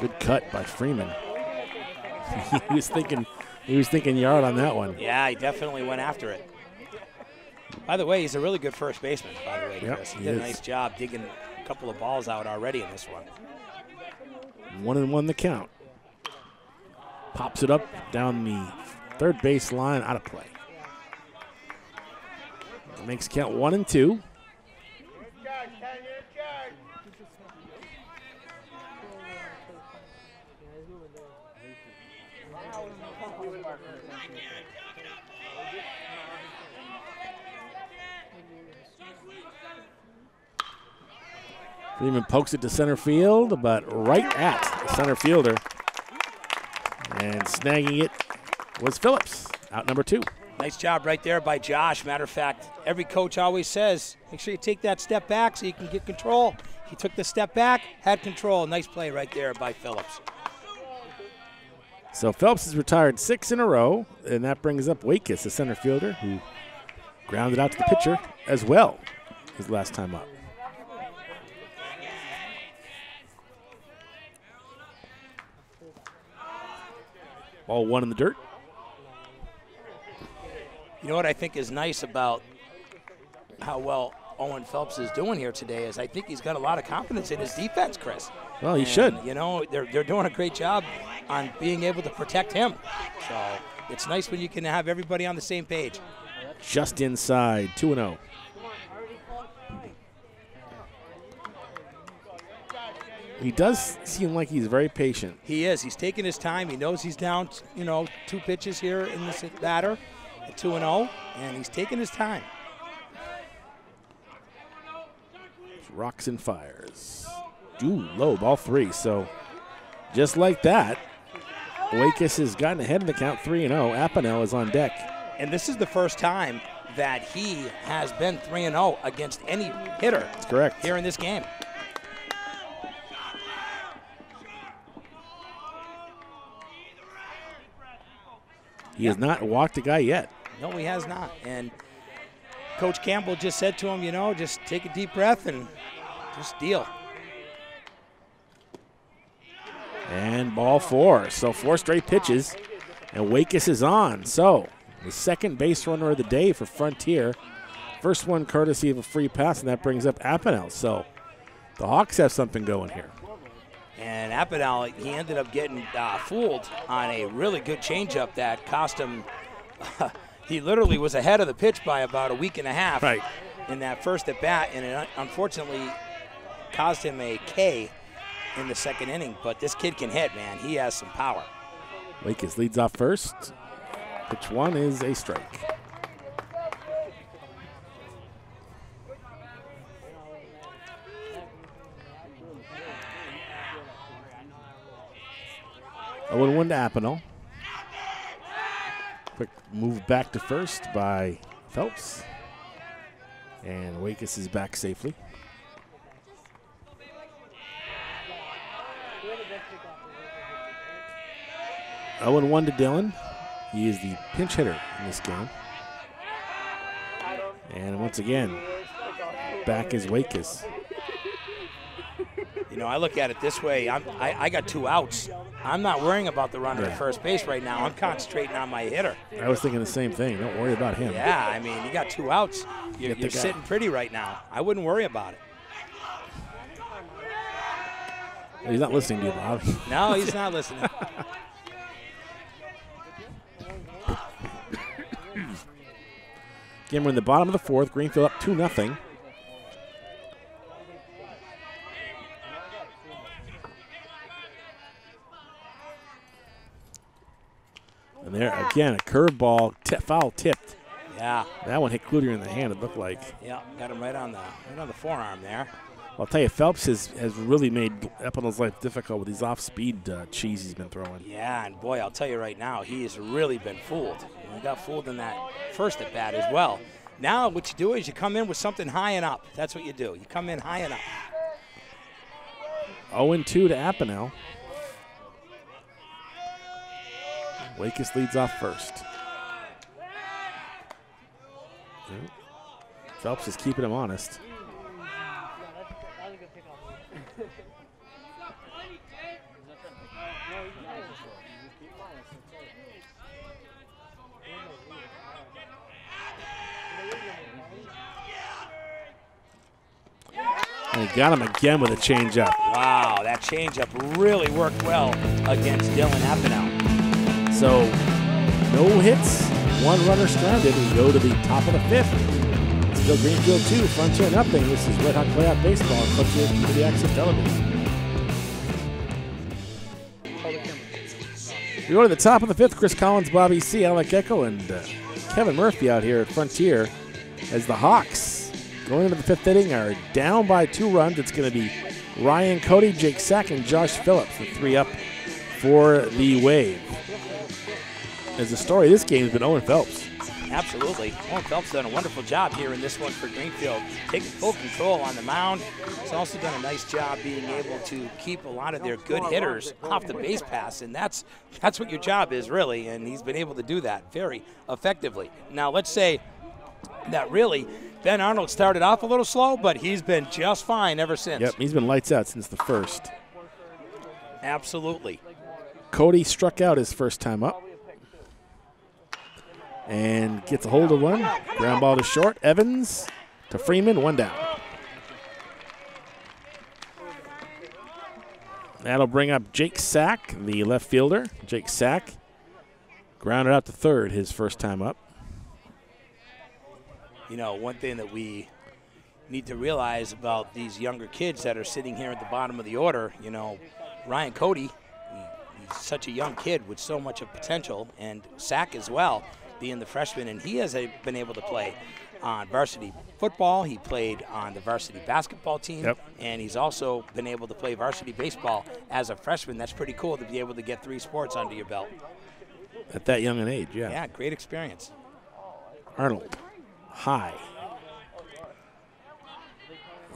Good cut by Freeman. he was thinking he was thinking yard on that one. Yeah, he definitely went after it. By the way, he's a really good first baseman, by the way, Yep, Chris. He he did a nice job digging a couple of balls out already in this one. One and one the count. Pops it up down the third base line out of play. Makes count one and two. Freeman pokes it to center field, but right at the center fielder. And snagging it was Phillips, out number two. Nice job right there by Josh. Matter of fact, every coach always says, make sure you take that step back so you can get control. He took the step back, had control. Nice play right there by Phillips. So Phelps has retired six in a row, and that brings up Wakis, the center fielder, who grounded out to the pitcher as well his last time up. Ball one in the dirt. You know what I think is nice about how well Owen Phelps is doing here today is I think he's got a lot of confidence in his defense, Chris. Well, he And, should. You know, they're, they're doing a great job on being able to protect him. So it's nice when you can have everybody on the same page. Just inside, 2 0. He does seem like he's very patient. He is. He's taking his time. He knows he's down, you know, two pitches here in this batter at 2 and 0, and he's taking his time. Rocks and fires. Ooh, low, ball three. So just like that, Wakis has gotten ahead in the count 3 0. Apanel is on deck. And this is the first time that he has been 3 and 0 against any hitter That's correct. here in this game. He has not walked a guy yet. No, he has not. And Coach Campbell just said to him, you know, just take a deep breath and just deal. And ball four. So four straight pitches. And Wakis is on. So the second base runner of the day for Frontier. First one courtesy of a free pass, and that brings up Apanel. So the Hawks have something going here. And Apadal, he ended up getting uh, fooled on a really good changeup that cost him. he literally was ahead of the pitch by about a week and a half Right. in that first at bat, and it unfortunately caused him a K in the second inning. But this kid can hit, man. He has some power. Wakis leads off first. Pitch one is a strike. 0 1 to Apenal. Quick move back to first by Phelps. And Wakis is back safely. Oh and one to Dylan. He is the pinch hitter in this game. And once again, back is Wakis. You know, I look at it this way. I'm, I, I got two outs. I'm not worrying about the runner Yeah. at first base right now. I'm concentrating on my hitter. I was thinking the same thing. Don't worry about him. Yeah, I mean, you got two outs. You're, you're sitting pretty right now. I wouldn't worry about it. Oh, he's not listening to you, Bob. No, he's not listening. Again, we're in the bottom of the fourth. Greenfield up 2 0. There again, a curveball, ti- foul tipped. Yeah, That one hit Cloutier in the hand. It looked like. yeah, got him right on the right on the forearm there. I'll tell you, Phelps has, has really made Epinal's life difficult with these off-speed uh, cheese he's been throwing. Yeah, and boy, I'll tell you right now, he has really been fooled. He got fooled in that first at bat as well. Now, what you do is you come in with something high and up. That's what you do. You come in high and up. 0 2 to Apenel. Wakis leads off first. Phelps is keeping him honest. And he got him again with a changeup. Wow, that changeup really worked well against Dylan Apenel. So, no hits, one runner stranded. We go to the top of the fifth. It's Still Greenfield 2, Frontier nothing. This is Red Hawk Playoff Baseball on Frontier Community Access Television. We go to the top of the fifth. Chris Collins, Bobby C, Alec Eckel, and uh, Kevin Murphy out here at Frontier as the Hawks going into the fifth inning are down by two runs. It's going to be Ryan Cody, Jake Sack, and Josh Phillips, the three up for the Wave. As the story of this game has been Owen Phelps. Absolutely. Owen Phelps done a wonderful job here in this one for Greenfield, taking full control on the mound. He's also done a nice job being able to keep a lot of their good hitters off the base pass, and that's that's what your job is really. And he's been able to do that very effectively. Now let's say that really Ben Arnold started off a little slow, but he's been just fine ever since. Yep, he's been lights out since the first. Absolutely. Cody struck out his first time up and gets a hold of one. Ground ball to short. Evans to Freeman, one down. That'll bring up Jake Sack, the left fielder. Jake Sack grounded out to third his first time up. you know, one thing that we need to realize about these younger kids that are sitting here at the bottom of the order, you know, Ryan Cody, such a young kid with so much of potential, and Sack as well, being the freshman, and he has a, been able to play on varsity football. He played on the varsity basketball team, yep. and he's also been able to play varsity baseball as a freshman. That's pretty cool to be able to get three sports under your belt. At that young an age, yeah. Yeah, great experience. Arnold, high.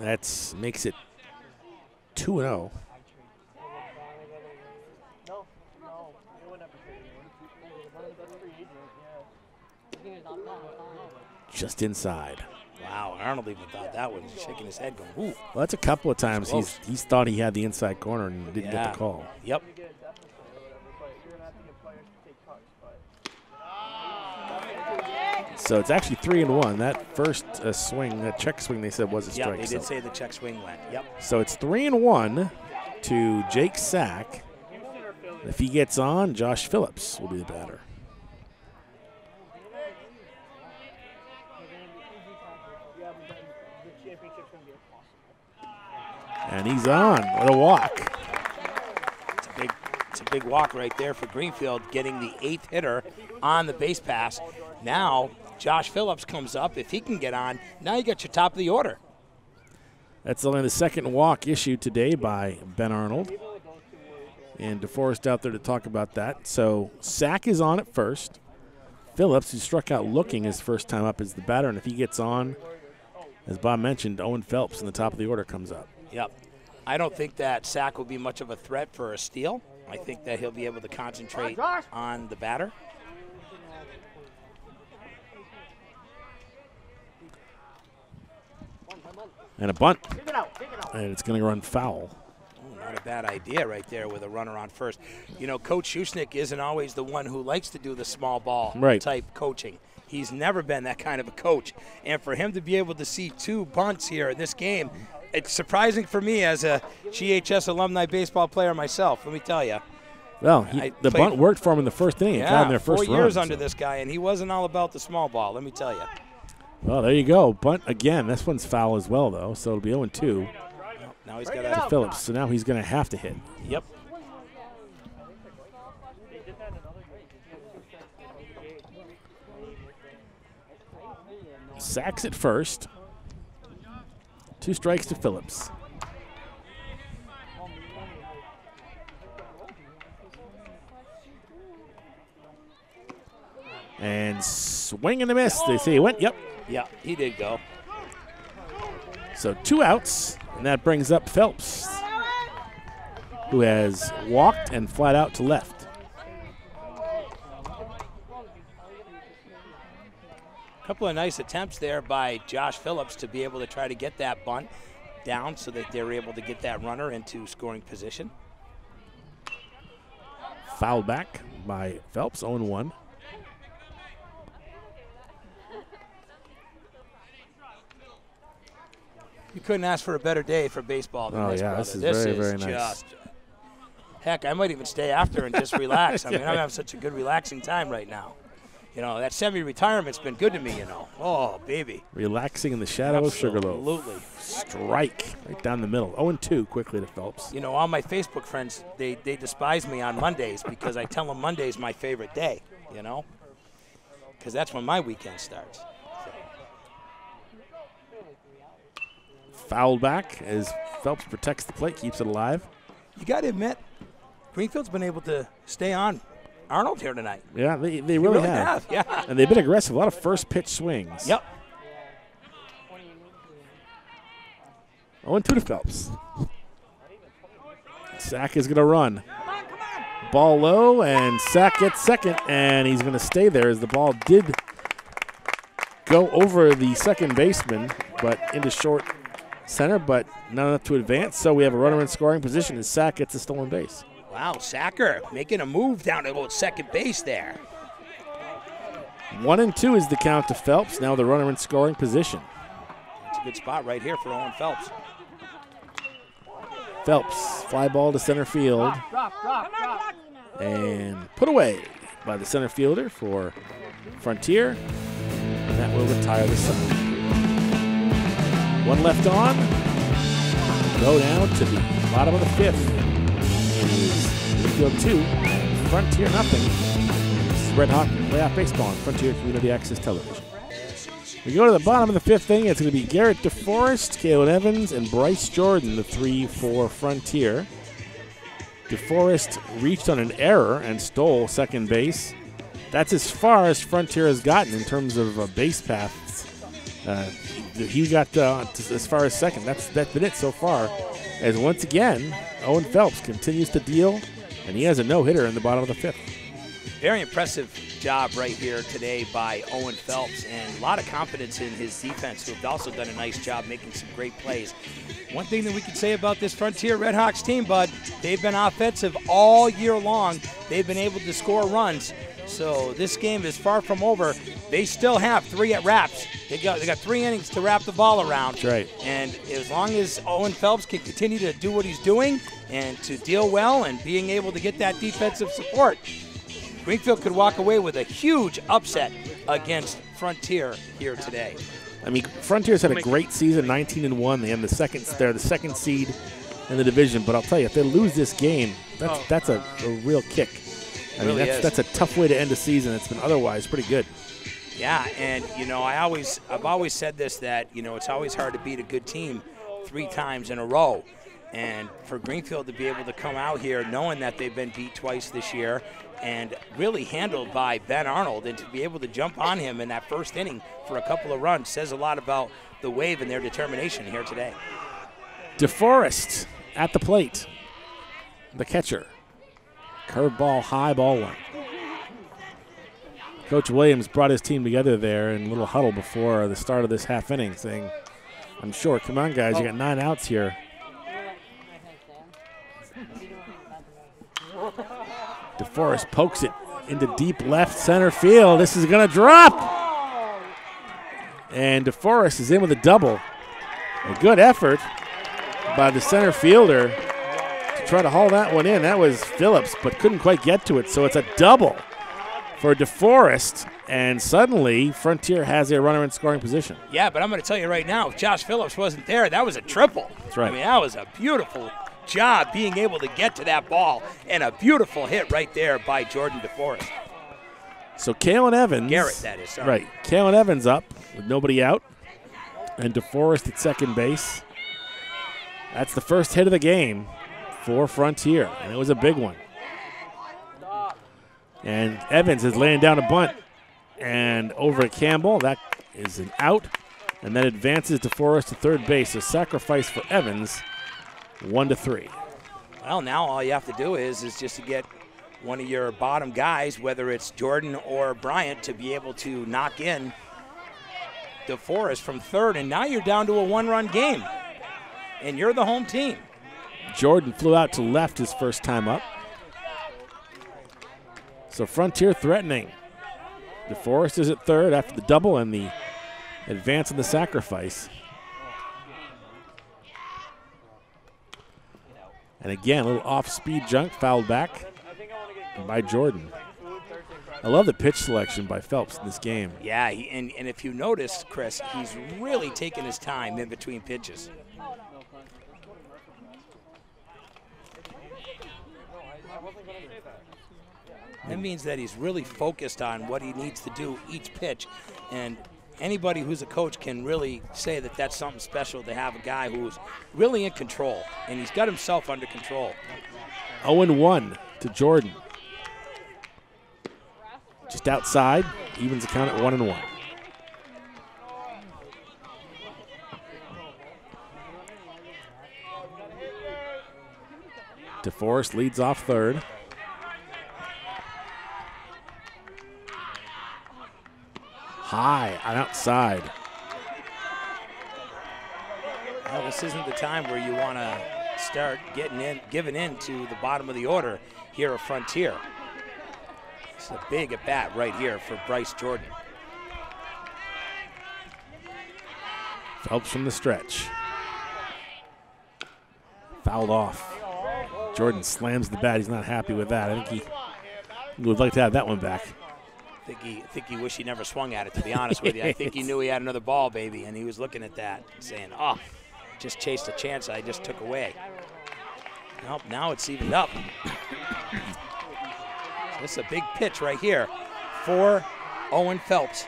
That makes it 2 0. Just inside. Wow, Arnold even thought that one. He's shaking his head, going, "Ooh." Well, that's a couple of times he's he's thought he had the inside corner and didn't Yeah. get the call. Yep. So it's actually three and one. That first uh, swing, that check swing, they said was a strike. Yeah, they did so. say the check swing went. Yep. So it's three and one to Jake Sack. If he gets on, Josh Phillips will be the batter. And he's on. What a walk. It's a big, it's a big walk right there for Greenfield, getting the eighth hitter on the base pass. Now Josh Phillips comes up. If he can get on, now you got your top of the order. That's only the second walk issued today by Ben Arnold. And DeForest out there to talk about that. So Sack is on at first. Phillips, who struck out looking his first time up, is the batter. And if he gets on, as Bob mentioned, Owen Phelps in the top of the order comes up. Yep. I don't think that Sack will be much of a threat for a steal. I think that he'll be able to concentrate on the batter. And a bunt. And it's going to run foul. Ooh, not a bad idea right there with a runner on first. You know, Coach Schuschnigg isn't always the one who likes to do the small ball Right. type coaching. He's never been that kind of a coach. And for him to be able to see two bunts here in this game, it's surprising for me as a GHS alumni baseball player myself, let me tell you. Well, he, the bunt worked for him in the first inning. Yeah, their first four years run, under so- this guy, and he wasn't all about the small ball, let me tell you. Well, there you go. Bunt again. This one's foul as well, though. So it'll be 0 2 Now he's got to. Phillips. So now he's going to have to hit. Yep. Sacks at first. Two strikes to Phillips. And swing and a miss. They say he went. Yep. Yeah, he did go. So two outs, and that brings up Phelps, who has walked and flat out to left. A couple of nice attempts there by Josh Phillips to be able to try to get that bunt down so that they're able to get that runner into scoring position. Fouled back by Phelps, 0 1. You couldn't ask for a better day for baseball than Oh, this, yeah, brother. this is very, very nice. just heck. I might even stay after and just relax. I mean, I'm having such a good relaxing time right now. You know, that semi-retirement's been good to me. You know, oh baby, Relaxing in the shadow of Sugarloaf. absolutely. Strike right down the middle. 0 2 quickly to Phelps. You know, all my Facebook friends they they despise me on Mondays because I tell them Monday's my favorite day. You know, because that's when my weekend starts. Fouled back as Phelps protects the plate, keeps it alive. You got to admit, Greenfield's been able to stay on Arnold here tonight. Yeah, they, they really, really have. have, yeah. And they've been aggressive. A lot of first pitch swings. Yep. 0 2 to Phelps. Sack is going to run. Ball low, and Sack gets second, and he's going to stay there as the ball did go over the second baseman, but into short center, but not enough to advance. So we have a runner in scoring position, and Sack gets a stolen base. Wow, Sacker making a move down to about second base there. One and two is the count to Phelps. Now the runner in scoring position. It's a good spot right here for Owen Phelps. Phelps, fly ball to center field. And put away by the center fielder for Frontier. And that will retire the side. One left on. Go down to the bottom of the fifth. Greenfield 2, Frontier nothing. This is Red Hawk Playoff Baseball on Frontier Community Access Television. We go to the bottom of the fifth inning. It's going to be Garrett DeForest, Kalen Evans, and Bryce Jordan, the three for Frontier. DeForest reached on an error and stole second base. That's as far as Frontier has gotten in terms of uh, base paths. Uh, he got uh, as far as second. That's that's been it so far. As once again, Owen Phelps continues to deal, and he has a no hitter in the bottom of the fifth. Very impressive job right here today by Owen Phelps, and a lot of confidence in his defense, who have also done a nice job making some great plays. One thing that we can say about this Frontier Redhawks team, bud, they've been offensive all year long. They've been able to score runs. So this game is far from over. They still have three at wraps. They got they got three innings to wrap the ball around. That's right. And as long as Owen Phelps can continue to do what he's doing and to deal well and being able to get that defensive support, Greenfield could walk away with a huge upset against Frontier here today. I mean, Frontier's had a great season, 19 and one. They have the second, they're the second seed in the division. But I'll tell you, if they lose this game, that's oh. that's a, a real kick. I mean, Really that's that's a tough way to end a season. It's been otherwise pretty good. Yeah, and you know, I always I've always said this that, you know, it's always hard to beat a good team three times in a row. And for Greenfield to be able to come out here knowing that they've been beat twice this year and really handled by Ben Arnold and to be able to jump on him in that first inning for a couple of runs says a lot about the wave and their determination here today. DeForest at the plate. The catcher. Curveball, high ball one. Coach Williams brought his team together there in a little huddle before the start of this half inning, saying, I'm sure, come on, guys, you got nine outs here. DeForest pokes it into deep left center field. This is going to drop. And DeForest is in with a double. A good effort by the center fielder try to haul that one in. That was Phillips, but couldn't quite get to it. So it's a double for DeForest. And suddenly, Frontier has a runner in scoring position. Yeah, but I'm going to tell you right now, if Josh Phillips wasn't there, that was a triple. That's right. I mean, that was a beautiful job being able to get to that ball and a beautiful hit right there by Jordan DeForest. So Kalen Evans. Garrett, that is. Sorry. Right. Kalen Evans up with nobody out. And DeForest at second base. That's the first hit of the game for Frontier, and it was a big one. And Evans is laying down a bunt and over Campbell. That is an out. And then advances DeForest to third base. A sacrifice for Evans, one to three. Well, now all you have to do is is just to get one of your bottom guys, whether it's Jordan or Bryant, to be able to knock in DeForest from third, and now you're down to a one-run game, and you're the home team. Jordan flew out to left his first time up. So Frontier threatening. DeForest is at third after the double and the advance and the sacrifice. And again, a little off speed junk fouled back by Jordan. I love the pitch selection by Phelps in this game. Yeah, he, and, and if you notice, Chris, he's really taking his time in between pitches. That means that he's really focused on what he needs to do each pitch. And anybody who's a coach can really say that that's something special to have a guy who's really in control. And he's got himself under control. 0 1 to Jordan. Just outside, evens the count at 1 and 1. DeForest leads off third. High on outside. Well, this isn't the time where you want to start getting in, giving in to the bottom of the order here at Frontier. It's a big at bat right here for Bryce Jordan. Phelps from the stretch. Fouled off. Jordan slams the bat. He's not happy with that. I think he would like to have that one back. I think he, I think he wished he never swung at it. To be honest with you, I think he knew he had another ball, baby, and he was looking at that, saying, "Oh, just chased a chance I just took away." Nope, now it's evened up. this is a big pitch right here for Owen Phelps.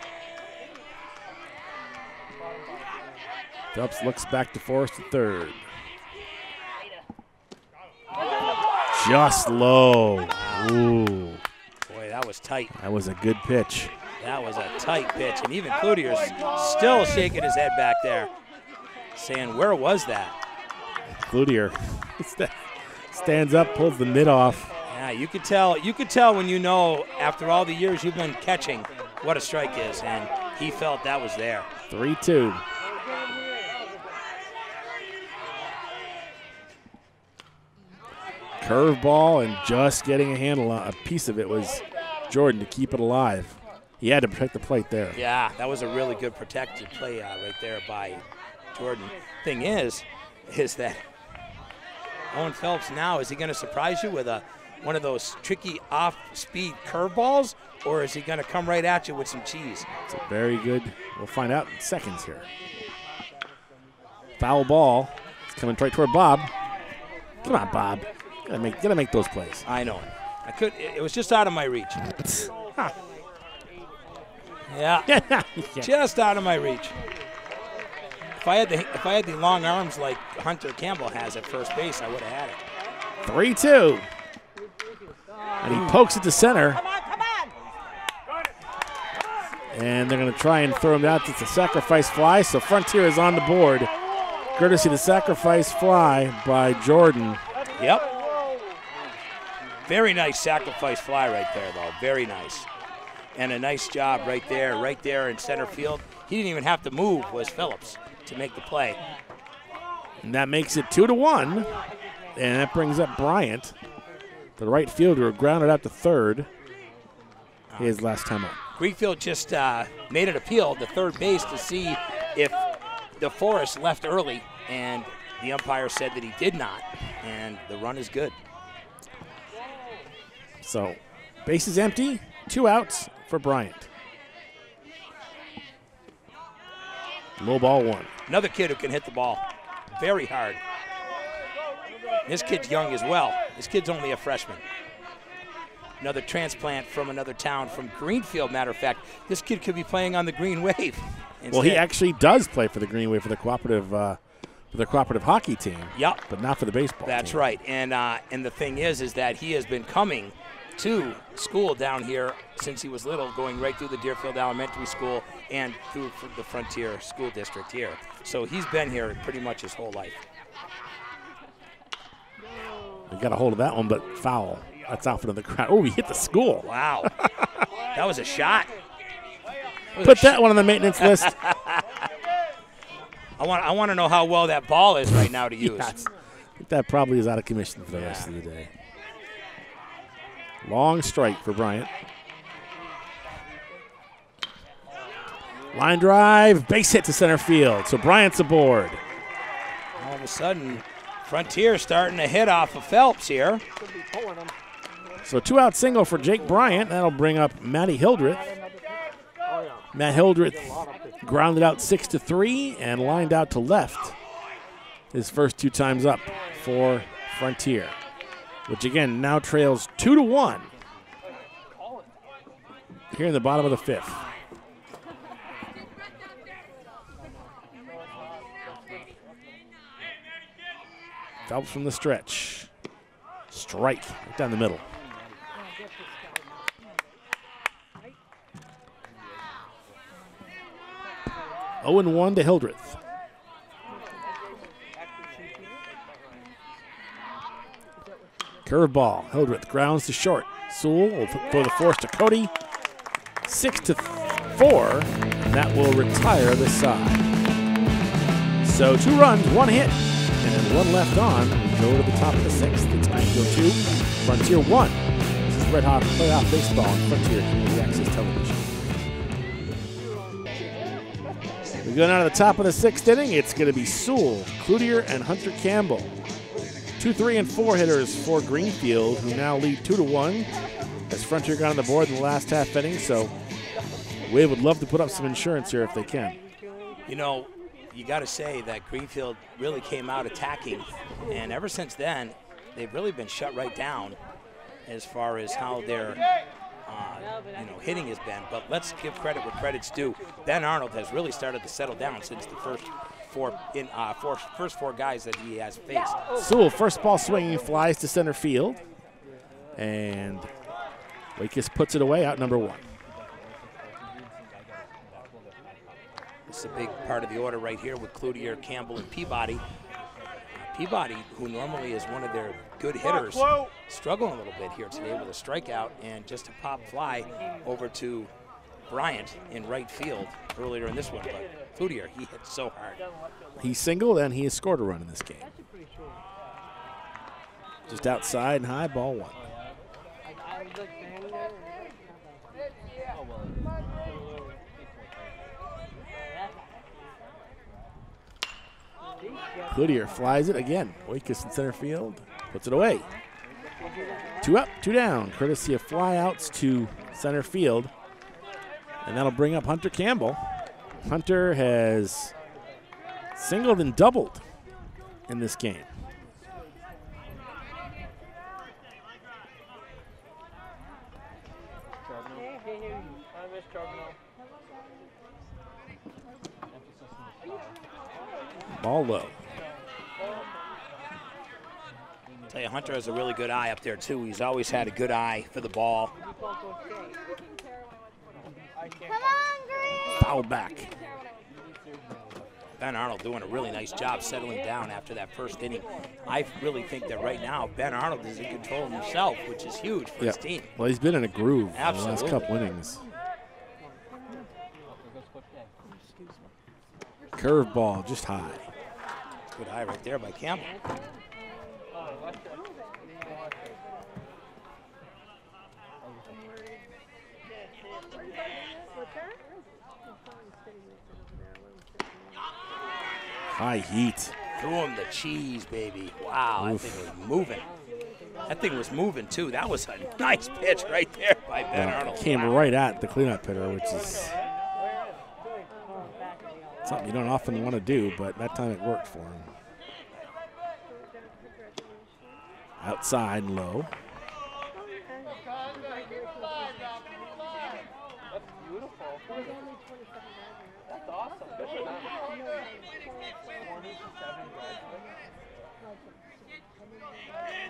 Phelps looks back to Forrest at third. Just low. Ooh, that was tight. that was a good pitch. That was a tight pitch, and even Cloutier's still shaking his head back there, saying, "Where was that?" Cloutier stands up, pulls the mid off. Yeah, you could tell. You could tell when you know after all the years you've been catching what a strike is, and he felt that was there. 3 2. Curveball and just getting a handle on a piece of it was Jordan to keep it alive. He had to protect the plate there. Yeah, that was a really good protected play uh, right there by Jordan. Thing is, is that Owen Phelps now is he going to surprise you with a one of those tricky off-speed curveballs, or is he going to come right at you with some cheese? It's a very good. We'll find out in seconds here. Foul ball. It's coming right toward Bob. Come on, Bob. Gotta make, gotta make those plays. I know it. I could. It it was just out of my reach. Yeah. Yeah. just out of my reach. If I had the if I had the long arms like Hunter Campbell has at first base, I would have had it. 3 2. And he pokes it to center. And they're going to try and throw him out. It's a sacrifice fly, so Frontier is on the board. Courtesy the sacrifice fly by Jordan. Yep. Very nice sacrifice fly right there, though. Very nice. And a nice job right there, right there in center field. He didn't even have to move, was Phillips, to make the play. And that makes it 2 to 1. And that brings up Bryant, the right fielder, grounded out to third. His last time up. Greenfield just uh, made an appeal to third base to see if DeForest left early, and the umpire said that he did not, and the run is good. So, base is empty, two outs for Bryant. Low ball one. Another kid who can hit the ball very hard. This kid's young as well. This kid's only a freshman. Another transplant from another town, from Greenfield, matter of fact. This kid could be playing on the Green Wave. Well, he actually does play for the Green Wave for the cooperative uh, for the cooperative hockey team. Yep. But not for the baseball. That's team. right. And uh, and the thing is, is that he has been coming to school down here since he was little, going right through the Deerfield Elementary School and through the Frontier School District here. So he's been here pretty much his whole life. He got a hold of that one, but foul. That's out for the crowd. Oh, he hit the school. Wow, that was a shot. Was Put a that one on the maintenance list. I want I want to know how well that ball is right now to use. Yes. That probably is out of commission for the rest of the day. Long strike for Bryant. Line drive, base hit to center field. So Bryant's aboard. All of a sudden, Frontier starting to hit off of Phelps here. So two out single for Jake Bryant. That'll bring up Matty Hildreth. Matt Hildreth grounded out six to three and lined out to left. His first two times up for Frontier, which again now trails two to one. Here in the bottom of the fifth. Phelps from the stretch. Strike right down the middle. Oh and 1 to Hildreth. Curveball. Hildreth grounds to short. Sewell will throw the force to Cody. Six to four, and that will retire the side. So two runs, one hit, and one left on. We go to the top of the sixth. It's Greenfield two, Frontier one. This is Red Hawk Playoff Baseball on Frontier Community Access Television. We go down to the top of the sixth inning. It's going to be Sewell, Cloutier, and Hunter Campbell. Two, three, and four hitters for Greenfield, who now lead two to one. As Frontier got on the board in the last half inning, so Wave would love to put up some insurance here if they can. You know, you got to say that Greenfield really came out attacking, and ever since then, they've really been shut right down as far as how their uh, you know hitting has been. But let's give credit where credit's due. Ben Arnold has really started to settle down since the first four in uh, four, first four guys that he has faced. Sewell, first ball swinging, flies to center field. And Wakis puts it away, out number one. This is a big part of the order right here with Cloutier, Campbell, and Peabody. Peabody, who normally is one of their good hitters, struggling a little bit here today with a strikeout and just a pop fly over to Bryant in right field earlier in this one. But Cloutier, he hit so hard. He singled and he has scored a run in this game. Just outside and high, ball one. Cloutier flies it again. Wakis in center field, puts it away. Two up, two down, courtesy of flyouts to center field. And that'll bring up Hunter Campbell. Hunter has singled and doubled in this game. Ball low. Tell you, Hunter has a really good eye up there too. He's always had a good eye for the ball. Foul back. Ben Arnold doing a really nice job settling down after that first inning. I really think that right now Ben Arnold is in control of himself, which is huge for Yeah. his team. Well, he's been in a groove the last Absolutely. couple innings. Curveball, just high. Good high right there by Campbell. High heat. Threw him the cheese, baby. Wow, Oof. that thing was moving. That thing was moving too. That was a nice pitch right there by Ben Yeah, Arnold. came Wow. right at the cleanup hitter, which is something you don't often want to do, but that time it worked for him. Outside low.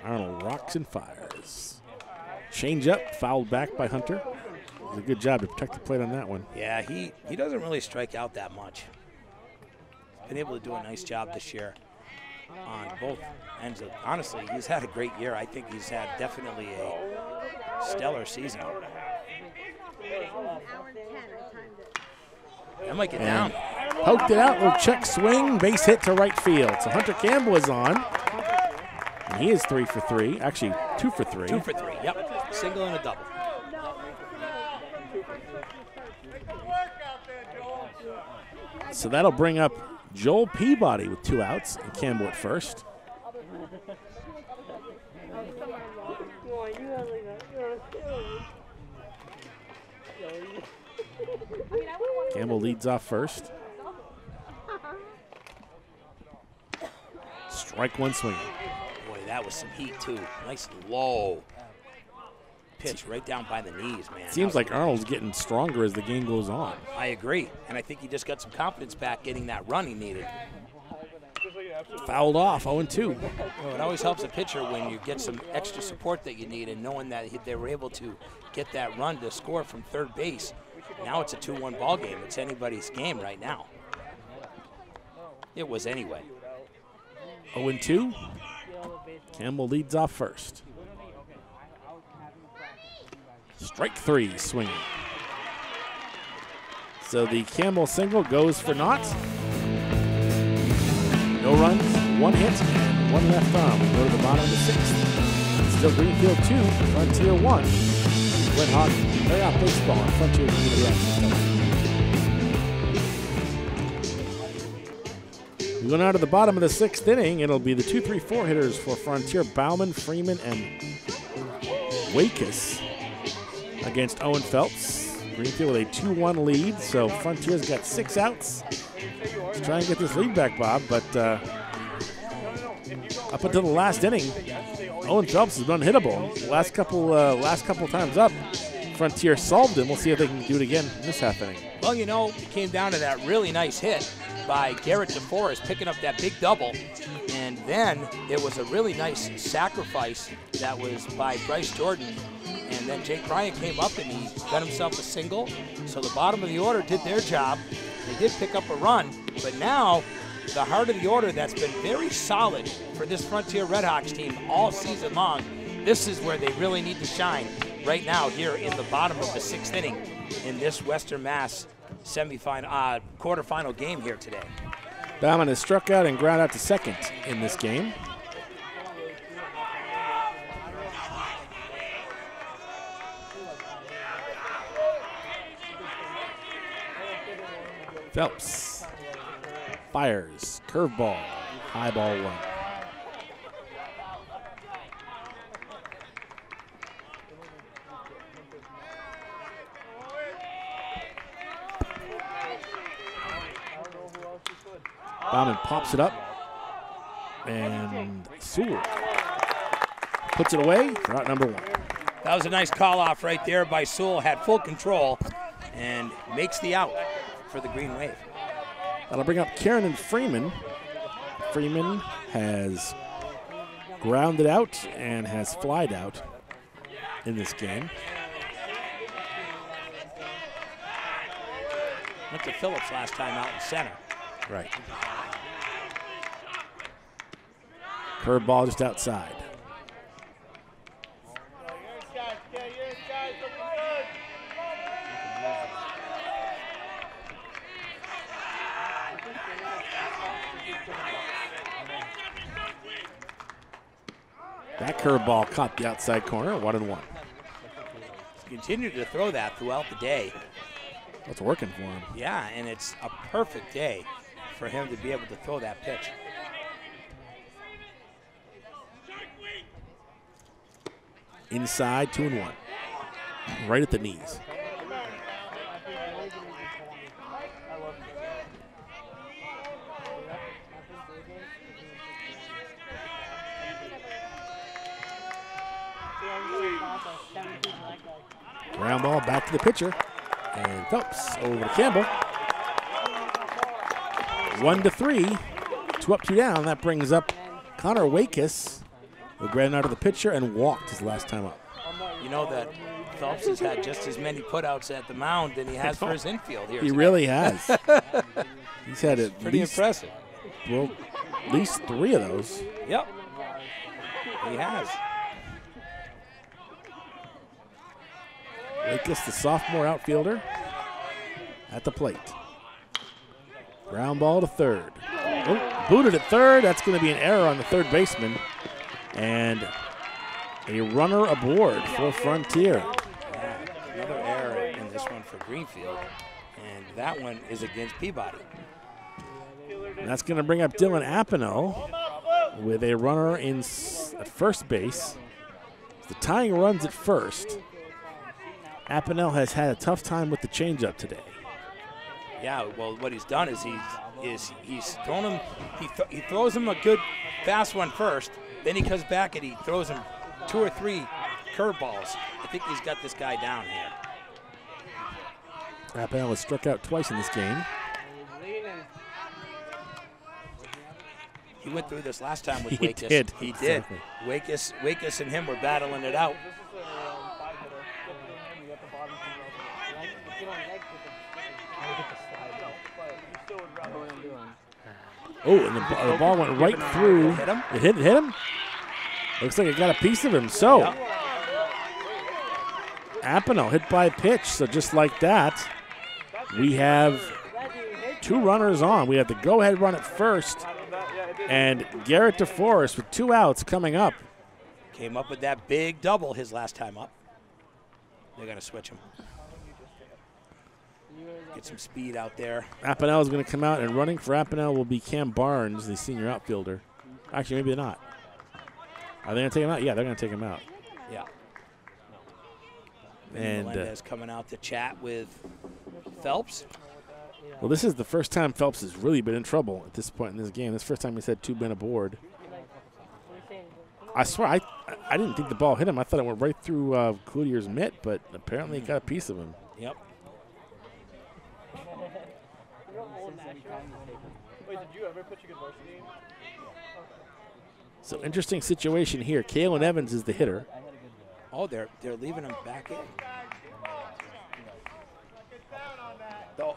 Arnold rocks and fires. Change up, fouled back by Hunter. Did a good job to protect the plate on that one. Yeah, he, he doesn't really strike out that much. Been able to do a nice job this year on both ends of honestly, he's had a great year. I think he's had definitely a stellar season. That might get down. Poked it out, little check swing, base hit to right field. So Hunter Campbell is on. And he is three for three, actually two for three. Two for three. Yep. Single and a double. So that'll bring up Joel Peabody with two outs and Campbell at first. Campbell leads off first. Strike one swinging. Boy, that was some heat too. Nice low pitch right down by the knees, man. Seems like Arnold's getting stronger as the game goes on. I agree, and I think he just got some confidence back getting that run he needed. Fouled off, 0 2. You know, it always helps a pitcher when you get some extra support that you need, and knowing that they were able to get that run to score from third base. Now it's a 2-1 ball game. It's anybody's game right now. It was anyway. 0-2. Campbell leads off first. Strike three, swinging. So the Campbell single goes for naught. No runs, one hit, one left thumb. We go to the bottom of the sixth. Still Greenfield 2, Frontier 1. Oh, We're baseball, Frontier Going out to the bottom of the sixth inning, it'll be the 2 3 4 hitters for Frontier Bauman, Freeman, and Wakis against Owen Phelps. Greenfield with a 2 1 lead, so Frontier's got six outs. Let's try and get this lead back, Bob, but uh, up until the last inning, Owen Phelps has been unhittable. Last couple, uh, last couple times up, Frontier solved him. We'll see if they can do it again in this half inning. Well, you know, it came down to that really nice hit by Garrett DeForest picking up that big double. And then it was a really nice sacrifice that was by Bryce Jordan. And then Jake Bryant came up and he got himself a single. So the bottom of the order did their job. They did pick up a run. But now, the heart of the order that's been very solid for this Frontier Redhawks team all season long, this is where they really need to shine right now here in the bottom of the sixth inning in this Western Mass semifinal, uh, quarterfinal game here today. Bauman has struck out and ground out to second in this game. Phelps fires, curveball, high ball one. Bauman pops it up, and Sewell puts it away for out number one. That was a nice call off right there by Sewell. Had full control and makes the out for the Green Wave. That'll bring up Karen and Freeman. Freeman has grounded out and has flied out in this game. Went to Phillips last time out in center. Right. Curveball just outside. Curveball caught the outside corner, one and one. Continued to throw that throughout the day. That's working for him. Yeah, and it's a perfect day for him to be able to throw that pitch. Inside, two and one. Right at the knees. Ground ball back to the pitcher. And Phelps over to Campbell. One to three. Two up, two down. That brings up Connor Wakis, who grabbed out of the pitcher and walked his last time up. You know that Phelps has had just as many putouts at the mound than he has for his infield here. He today. really has. He's had at pretty least, impressive. well, at least three of those. Yep. He has. Wakis, the sophomore outfielder, at the plate. Ground ball to third. Oh, booted at third. That's going to be an error on the third baseman. And a runner aboard for Frontier. Yeah, another error in this one for Greenfield, and that one is against Peabody. And that's going to bring up Dylan Apino with a runner in at first base. The tying runs at first. Apinel has had a tough time with the changeup today. Yeah, well, what he's done is he's is he's thrown him. He th- he throws him a good fast one first, then he comes back and he throws him two or three curveballs. I think he's got this guy down here. Apinel was struck out twice in this game. He went through this last time with He Wakis. did, He did. exactly. Wakis, Wakis and him were battling it out. Oh, and the, the ball went right through. Hit him? It hit, it hit him. Looks like it got a piece of him. So. Apinel hit by pitch. So just like that, we have two runners on. We have the go-ahead run at first, and Garrett DeForest with two outs coming up. Came up with that big double his last time up. They're going to switch him. Get some speed out there. Apinel is going to come out, and running for Apinel will be Cam Barnes, the senior outfielder. Actually, maybe not. Are they going to take him out? Yeah, they're going to take him out. Yeah. And uh, Melendez coming out to chat with Phelps. well, this is the first time Phelps has really been in trouble at this point in this game. This first time he's had two men aboard. I swear, I I didn't think the ball hit him. I thought it went right through uh, Cloutier's mitt, but apparently it got a piece of him. Yep. Wait, did you ever pitch a good varsity? So interesting situation here. Kalen Evans is the hitter. Oh, they're they're leaving him back in. Oh.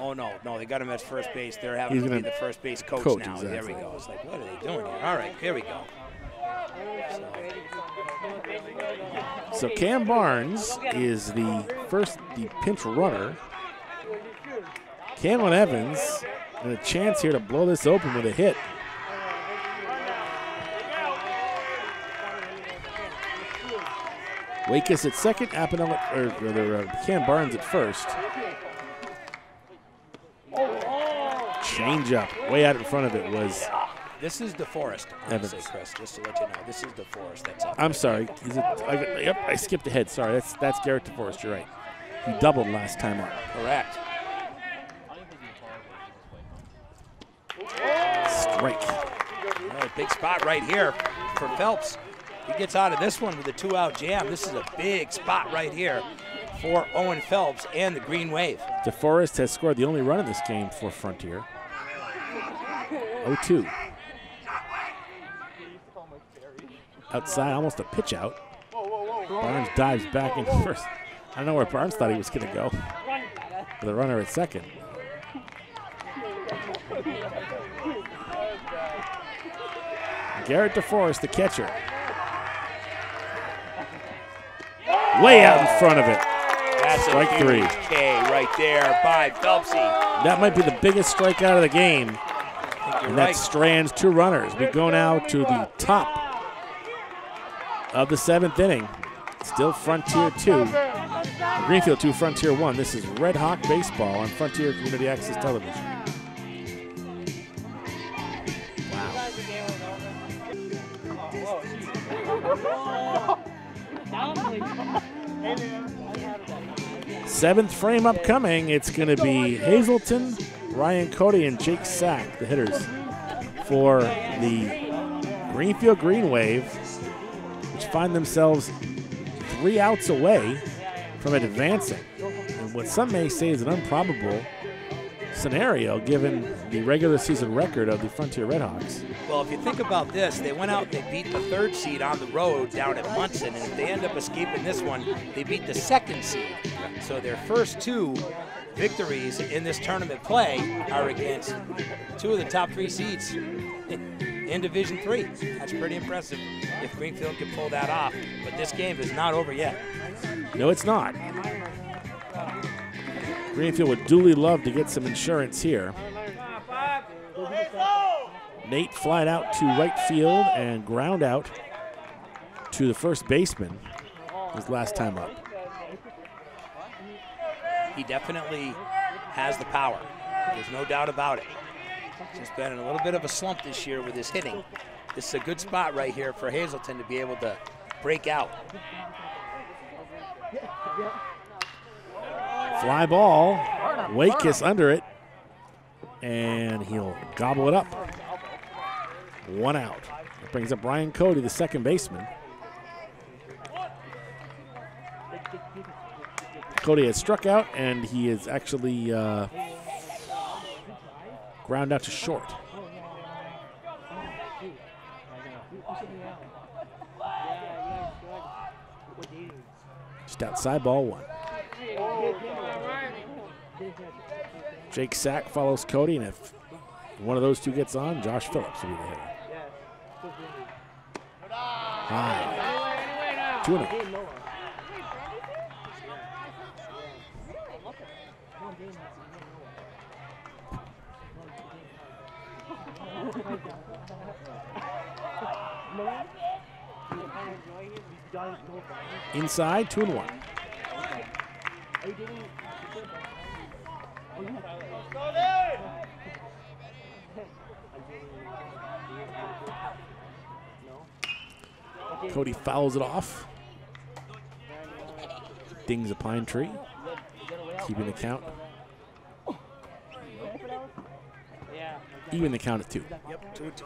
Oh no, no, they got him at first base. They're having He's him be gonna the first base coach, coach, now. There exactly. we go. It's like, what are they doing here? All right, here we go. So Cam Barnes is the first, the pinch runner. Cameron Evans, and a chance here to blow this open with a hit. Wakis at second, Apinel at, or rather, uh, Cam Barnes at first. Change up, way out in front of it was. This is DeForest, honestly, Evans. Chris. Just to let you know, this is DeForest. That's up. I'm sorry. Is it? I, yep, I skipped ahead. Sorry, that's that's Garrett DeForest. You're right. He doubled last time up. Correct. Strike. Oh, big spot right here for Phelps. He gets out of this one with a two-out jam. This is a big spot right here for Owen Phelps and the Green Wave. DeForest has scored the only run in this game for Frontier. 0-2. Outside, almost a pitch out. Barnes dives back in first. I don't know where Barnes thought he was going to go. The runner at second. Garrett DeForest, the catcher. Way out in front of it. That's Strike a three. K right there by Phelpsy. That might be the biggest strikeout of the game. And that right. strands two runners. We go now to the top of the seventh inning. Still Frontier 2. Greenfield 2, Frontier 1. This is Red Hawk Baseball on Frontier Community Access Television. Seventh frame upcoming. It's going to be Hazelton, Ryan Cody, and Jake Sack, the hitters, for the Greenfield Green Wave, which find themselves three outs away from advancing. And what some may say is an improbable scenario given the regular season record of the Frontier Redhawks. Well, if you think about this, they went out and they beat the third seed on the road down at Monson, and if they end up escaping this one, they beat the second seed. So their first two victories in this tournament play are against two of the top three seeds in Division Three. That's pretty impressive if Greenfield can pull that off. But this game is not over yet. No, it's not. Greenfield would duly love to get some insurance here. Nate flied out to right field and ground out to the first baseman his last time up. He definitely has the power. There's no doubt about it. He's been in a little bit of a slump this year with his hitting. This is a good spot right here for Hazelton to be able to break out. Fly ball. Wakis under it. And he'll gobble it up. One out. That brings up Ryan Cody, the second baseman. Cody has struck out, and he is actually uh, ground out to short. Just outside ball one. Jake Sack follows Cody, and if one of those two gets on, Josh Phillips will be the hitter. High. Two and oh. Inside, two and one. Cody fouls it off. Dings a pine tree. Keeping the count. Even the count at two. Yep, two two.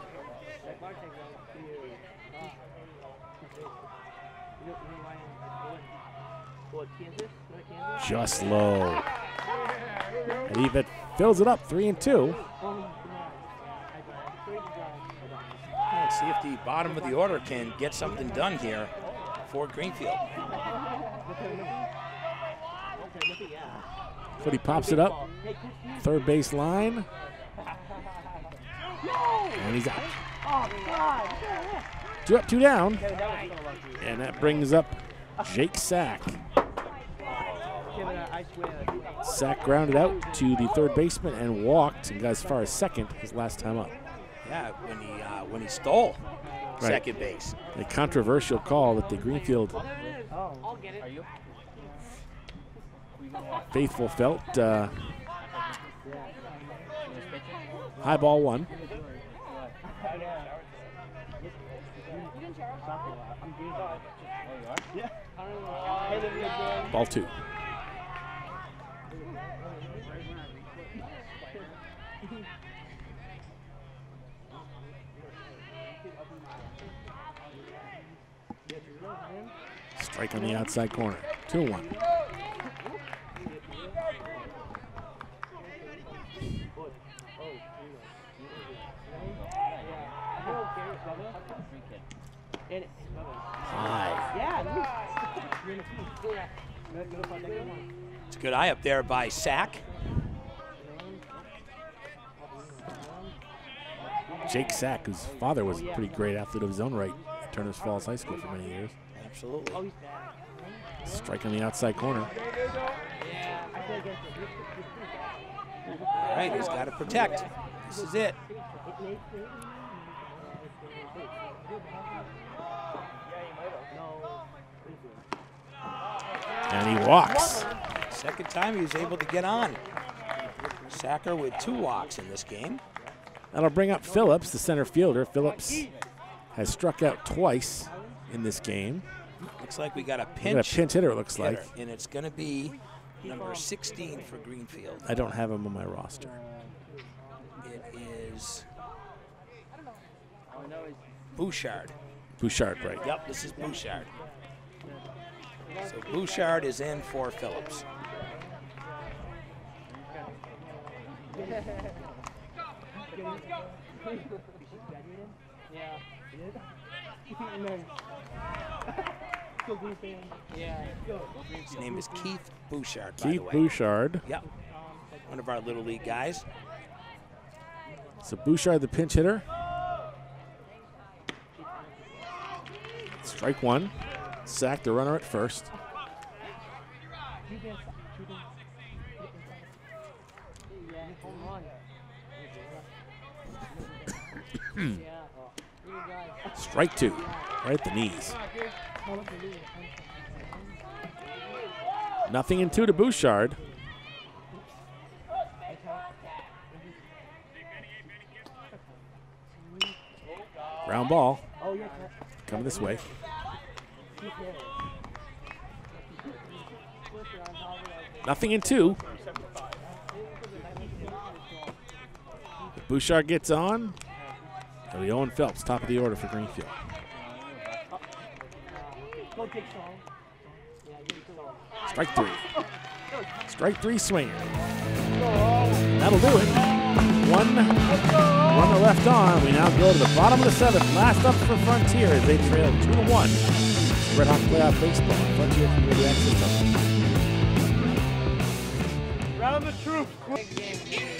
Just low. And Evett fills it up, three and two. Let's see if the bottom of the order can get something done here for Greenfield. Footy pops it up. Third base line. And he's out. Two up, two down. And that brings up Jake Sack. Sack grounded out to the third baseman and walked and got as far as second his last time up. Yeah, when he uh, when he stole Right. second base. A controversial call that the Greenfield faithful felt. Uh, high ball one. Ball two. Strike on the outside corner. 2 1. High. It's a good eye up there by Sack. Jake Sack, whose father was a pretty great athlete of his own right at Turners Falls High School for many years. Absolutely. Oh, Strike on the outside corner. All right, he's got to protect. This is it. And he walks. Second time he was able to get on. Sacker with two walks in this game. That'll bring up Phillips, the center fielder. Phillips has struck out twice in this game. Looks like we got a We got pinch, a pinch hitter, it looks hitter, like. and it's going to be number 16 for Greenfield. I don't have him on my roster. It is Bouchard. Bouchard, right. Yep, this is Bouchard. So Bouchard is in for Phillips. His name is Keith Bouchard, by Keith the way. Bouchard. Yep. One of our Little League guys. So Bouchard, the pinch hitter. Strike one. Sack the runner at first. Strike two. Right at the knees. Nothing in two to Bouchard. Ground ball. Coming this way. Nothing in two. Bouchard gets on. It'll be Owen Phelps, top of the order for Greenfield. Strike three. Strike three swinger. That'll do it. One runner left on. We now go to the bottom of the seventh. Last up for Frontier as they trail two to one. Red Hawk playoff baseball. Frontier Community Access. Round the troops.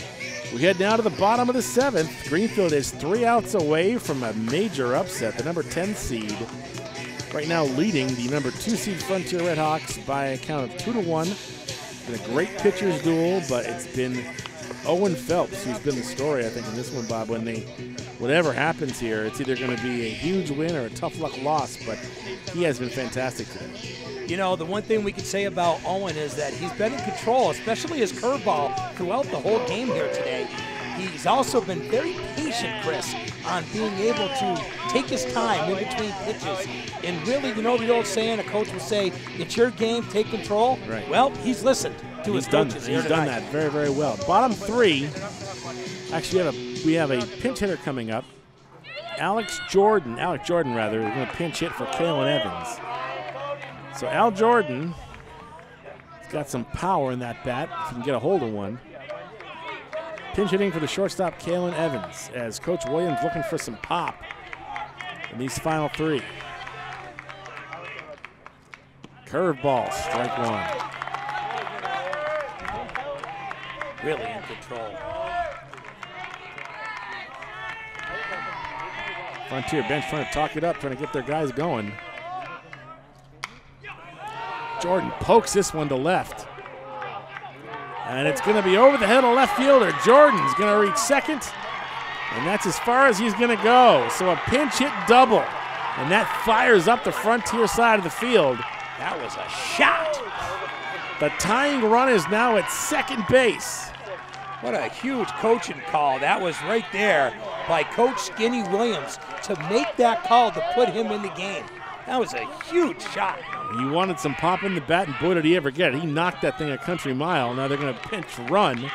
We head now to the bottom of the seventh. Greenfield is three outs away from a major upset. The number 10 seed right now leading the number two seed Frontier Redhawks by a count of two to one. Been a great pitchers duel, but it's been Owen Phelps who's been the story, I think, in this one, Bob. When they, whatever happens here, it's either going to be a huge win or a tough luck loss. But he has been fantastic today. You know, the one thing we could say about Owen is that he's been in control, especially his curveball throughout the whole game here today. He's also been very patient, Chris, on being able to take his time in between pitches. And really, you know the old saying, a coach will say, it's your game, take control. Right. Well, he's listened to He's his done, coaches he's done that very, very well. Bottom three. Actually, we have a, we have a pinch hitter coming up. Alex Jordan, Alec Jordan rather, is going to pinch hit for Kalen Evans. So Al Jordan has got some power in that bat if he can get a hold of one. Pinch hitting for the shortstop Kalen Evans as Coach Williams looking for some pop in these final three. Curveball, strike one. Really in control. Frontier bench trying to talk it up, trying to get their guys going. Jordan pokes this one to left. And it's going to be over the head of left fielder. Jordan's going to reach second. And that's as far as he's going to go. So a pinch hit double. And that fires up the Frontier side of the field. That was a shot. The tying run is now at second base. What a huge coaching call. That was right there by Coach Skinny Williams to make that call to put him in the game. That was a huge shot. He wanted some pop in the bat, and boy, did he ever get it. He knocked that thing a country mile. Now they're going to pinch run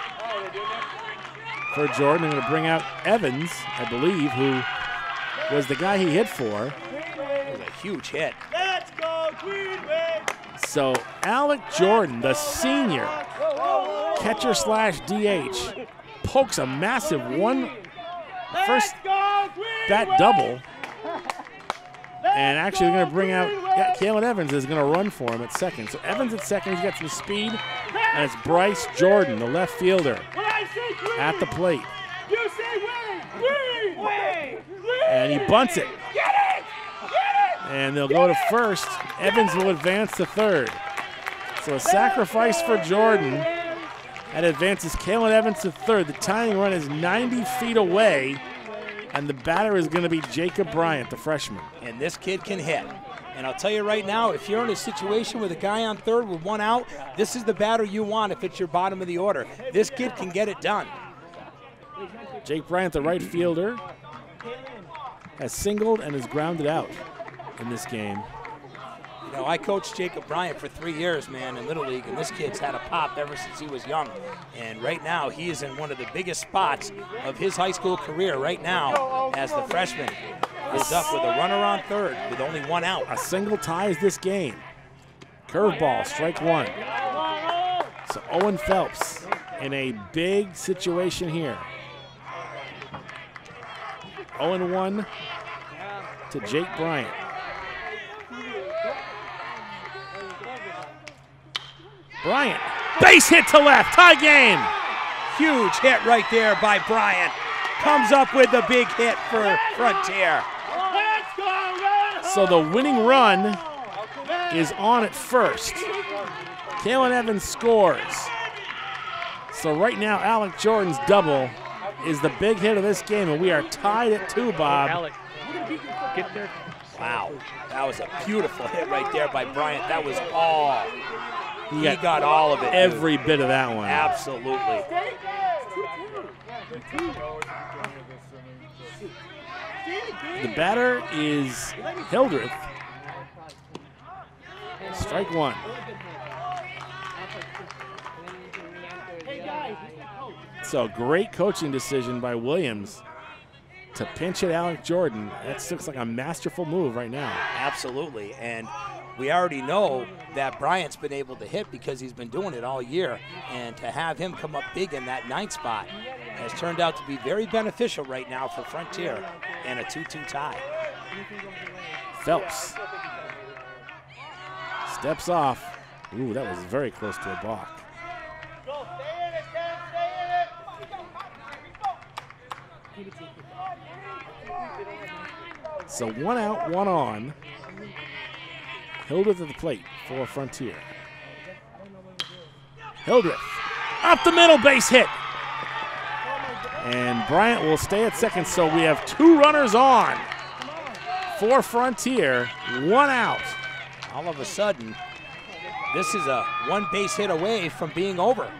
for Jordan. They're going to bring out Evans, I believe, who was the guy he hit for. That was a huge hit. Let's go, Green Wave. So Alec Jordan, the senior catcher slash DH, pokes a massive one first Let's go, Green Wave. bat double And actually, we're going to bring out yeah, Kalen Evans is going to run for him at second. So Evans at second, he's got some speed, and it's Bryce Jordan, the left fielder, at the plate, and he bunts it. And they'll go to first. Evans will advance to third. So a sacrifice for Jordan. That advances Kalen Evans to third. The tying run is 90 feet away, and the batter is going to be Jacob Bryant, the freshman. And this kid can hit. And I'll tell you right now, if you're in a situation with a guy on third with one out, this is the batter you want if it's your bottom of the order. This kid can get it done. Jake Bryant, the right fielder, has singled and is grounded out in this game. You know, I coached Jacob Bryant for three years, man, in Little League, and this kid's had a pop ever since he was young. And right now, he is in one of the biggest spots of his high school career right now as the freshman is up with a runner on third with only one out. A single ties this game. Curveball, strike one. So Owen Phelps in a big situation here. 0 1 to Jake Bryant. Bryant, base hit to left, tie game. Huge hit right there by Bryant. Comes up with the big hit for Frontier. Let's go, Red Hawks. So the winning run is on at first. Kalen Evans scores. So right now, Alec Jordan's double is the big hit of this game, and we are tied at two, Bob. Alex, get there. Wow, that was a beautiful hit right there by Bryant. That was all. He He got got all of it. dude. every bit of that one. Absolutely. The batter is Hildreth. Strike one. So great coaching decision by Williams to pinch hit Alec Jordan. That looks like a masterful move right now. Absolutely. And we already know that Bryant's been able to hit because he's been doing it all year. And to have him come up big in that ninth spot has turned out to be very beneficial right now for Frontier and a 2 2 tie. Phelps steps off. Ooh, that was very close to a balk. So one out, one on. Hildreth at the plate for Frontier. Hildreth up the middle base hit. And Bryant will stay at second, so we have two runners on for Frontier, one out. All of a sudden, this is a one base hit away from being over.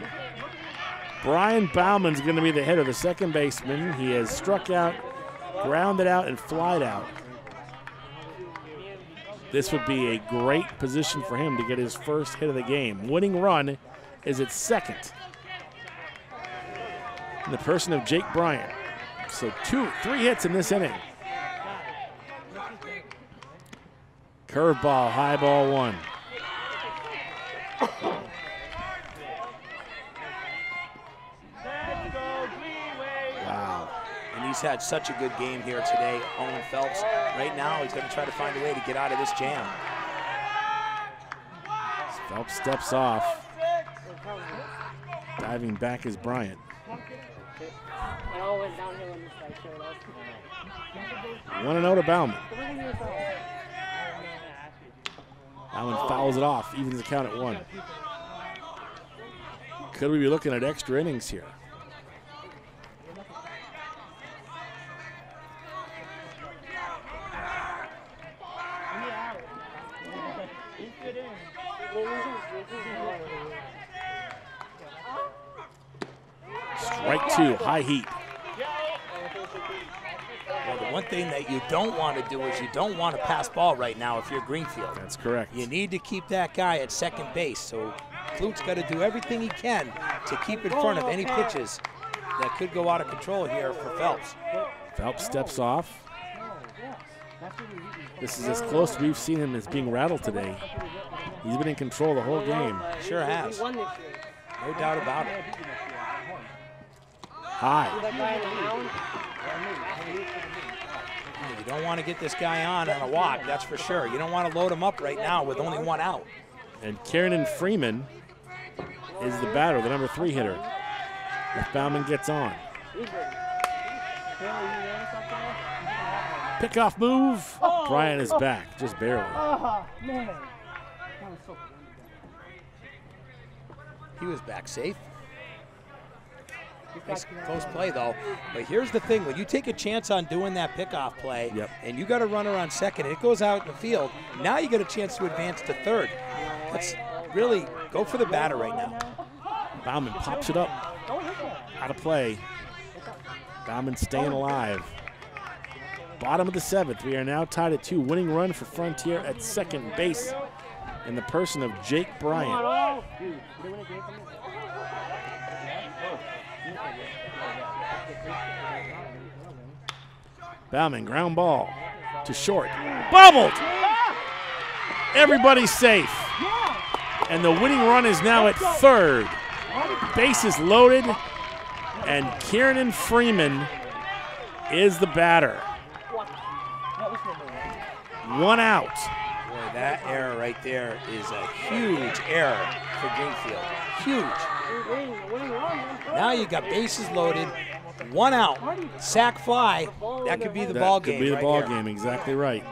Brian Bauman's going to be the hitter, of the second baseman. He has struck out, grounded out, and flied out. This would be a great position for him to get his first hit of the game. Winning run is at second. In the person of Jake Bryant. So two, three hits in this inning. Curveball, high ball one. He's had such a good game here today, Owen Phelps. Right now, he's going to try to find a way to get out of this jam. Phelps steps off. Diving back is Bryant. Showed up. 1 0 to Bauman. Bauman fouls it off, evens the count at one. Could we be looking at extra innings here? Strike two, high heat. Well, the one thing that you don't want to do is you don't want to pass ball right now if you're Greenfield. That's correct. You need to keep that guy at second base. So Cloutier's got to do everything he can to keep in front of any pitches that could go out of control here for Phelps. Phelps steps off. This is as close we've seen him as being rattled today. He's been in control the whole game. Sure has. He won this year. No doubt about it. High. That guy in the mound. You don't want to get this guy on on a walk, that's for sure. You don't want to load him up right now with only one out. And Kieran Freeman is the batter, the number three hitter. If Bauman gets on. Pickoff move. Bryant is back, just barely. Oh, man. That was so He was back safe. He's got Nice close uh, play though. But here's the thing: when you take a chance on doing that pickoff play, Yep. and you got a runner on second, and it goes out in the field. Now you get a chance to advance to third. Let's really go for the batter right now. Bauman pops it up. Out of play. Bauman staying alive. Bottom of the seventh. We are now tied at two. Winning run for Frontier at second base in the person of Jake Bryant. Dude, they win a game from me. Bauman, ground ball to short. Bobbled! Everybody's safe. And the winning run is now at third. Bases loaded, and Kieran Freeman is the batter. One out. Boy, that error right there is a huge error for Greenfield. Huge. Winning, winning run, man. Now you got bases loaded, one out, sack fly. That could be the That ball could game. be the right ball here. game. Exactly right.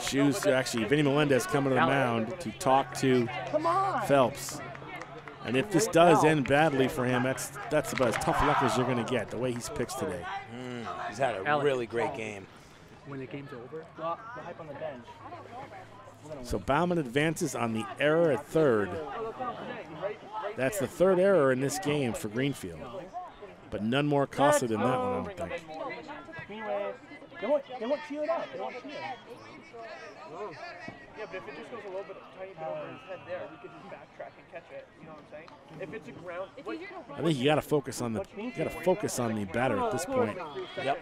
Shoes actually Vinny Melendez coming to the mound to talk to Phelps. And if this does end badly for him, that's that's about as tough luck as you're going to get. The way he's pitched today. Mm, he's had a really great game. When the game's over, The, the hype on the bench. So Bauman advances on the error at third. That's the third error in this game for Greenfield. But none more costly than that one, I don't think. Green wave. They won't, they won't cheer it up. They won't cheer. Yeah, but if it just goes a little bit, tiny bit over his head there, he could just backtrack and catch it. You know what I'm saying? If it's a ground, what, I think you got to focus on the you got to focus on the batter at this point. Yep.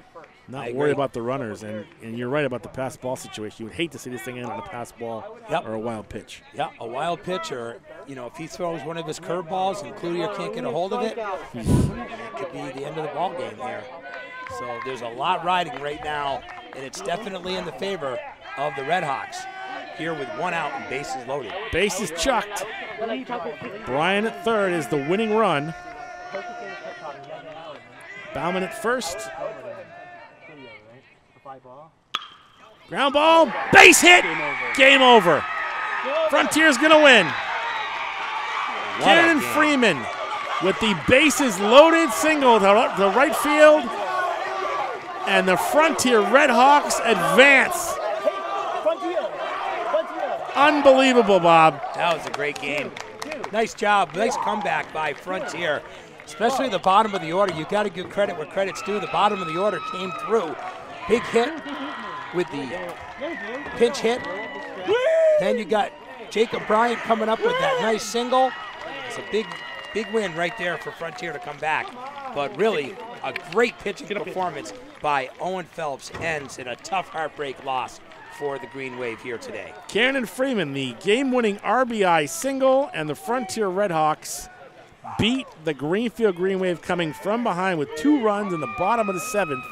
Not worry about the runners. And and you're right about the pass ball situation. You would hate to see this thing end on a pass ball Yep. or a wild pitch. Yeah, a wild pitch, or you know, if he throws one of his curveballs and Cloutier can't get a hold of it, it could be the end of the ball game here. So there's a lot riding right now, and it's definitely in the favor of the Redhawks. Here with one out and bases loaded. Bases chucked. Bryant at third is the winning run. Bauman at first. Ground ball, base hit, game over. Frontier's gonna win. What a Kieran game. Freeman with the bases loaded single to to right field, and the Frontier Redhawks advance. Unbelievable, Bob. That was a great game. Nice job. Nice comeback by Frontier, especially the bottom of the order. You got to give credit where credit's due. The bottom of the order came through. Big hit with the pinch hit. Then you got Jacob Bryant coming up with that nice single. It's a big, big win right there for Frontier to come back. But really, a great pitching performance by Owen Phelps ends in a tough heartbreak loss for the Green Wave here today. Kieran Freeman, the game winning RBI single, and the Frontier Redhawks beat the Greenfield Green Wave coming from behind with two runs in the bottom of the seventh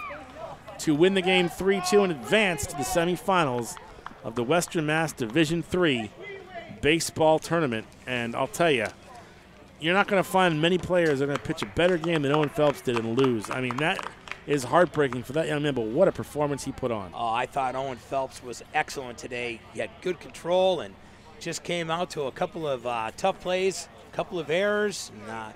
to win the game 3 2 and advance to the semifinals of the Western Mass Division 3 baseball tournament. And I'll tell you, you're not going to find many players that are going to pitch a better game than Owen Phelps did and lose. I mean, that is heartbreaking for that young man, but what a performance he put on. Oh, I thought Owen Phelps was excellent today. He had good control and just came out to a couple of uh, tough plays, a couple of errors. And, uh,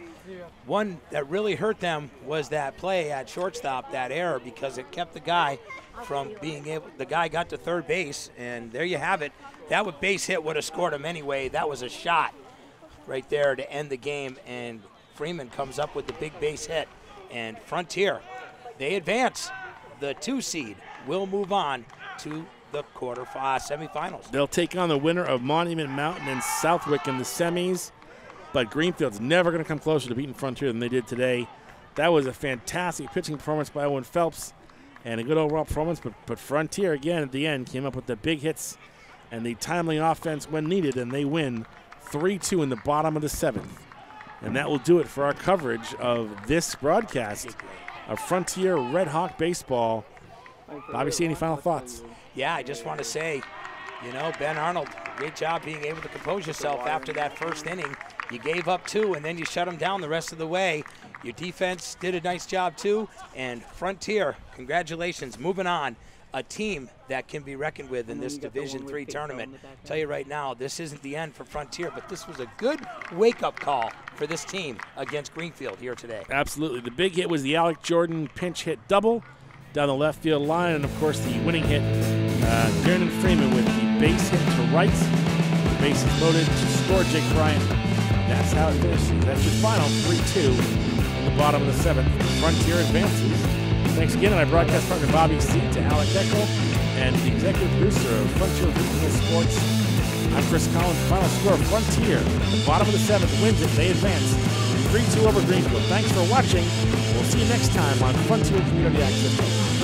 one that really hurt them was that play at shortstop, that error, because it kept the guy from being able. The guy got to third base, and there you have it. That would base hit would have scored him anyway. That was a shot right there to end the game, and Freeman comes up with the big base hit, and Frontier they advance. The two seed will move on to the quarter semifinals. They'll take on the winner of Monument Mountain and Southwick in the semis, but Greenfield's never going to come closer to beating Frontier than they did today. That was a fantastic pitching performance by Owen Phelps and a good overall performance, but, but Frontier, again, at the end, came up with the big hits and the timely offense when needed, and they win 3 2 in the bottom of the seventh. And that will do it for our coverage of this broadcast of Frontier Red Hawk Baseball Bobby, C any final thoughts? Yeah, I just want to say, you know, Ben Arnold, great job being able to compose yourself after that first inning. You gave up two, and then you shut them down the rest of the way. Your defense did a nice job too, and Frontier, congratulations, moving on. A team that can be reckoned with in this you got the Division Three Big Phil in tournament. the Tell you right now, this isn't the end for Frontier, but this was a good wake-up call for this team against Greenfield here today. Absolutely. The big hit was the Alec Jordan pinch hit double down the left field line, and of course the winning hit, uh, Darren Freeman with the base hit to right. The bases loaded to score Jake Bryant. That's how it finishes. That's your final 3-2 in the bottom of the seventh. Frontier advances. Thanks again to my broadcast partner Bobby C, to Alec Eckel, and the executive producer of Frontier Regional Sports. I'm Chris Collins. Final score: Frontier, the bottom of the seventh, wins it. They advance 3-2 over Greenfield. Thanks for watching. We'll see you next time on Frontier Community Access.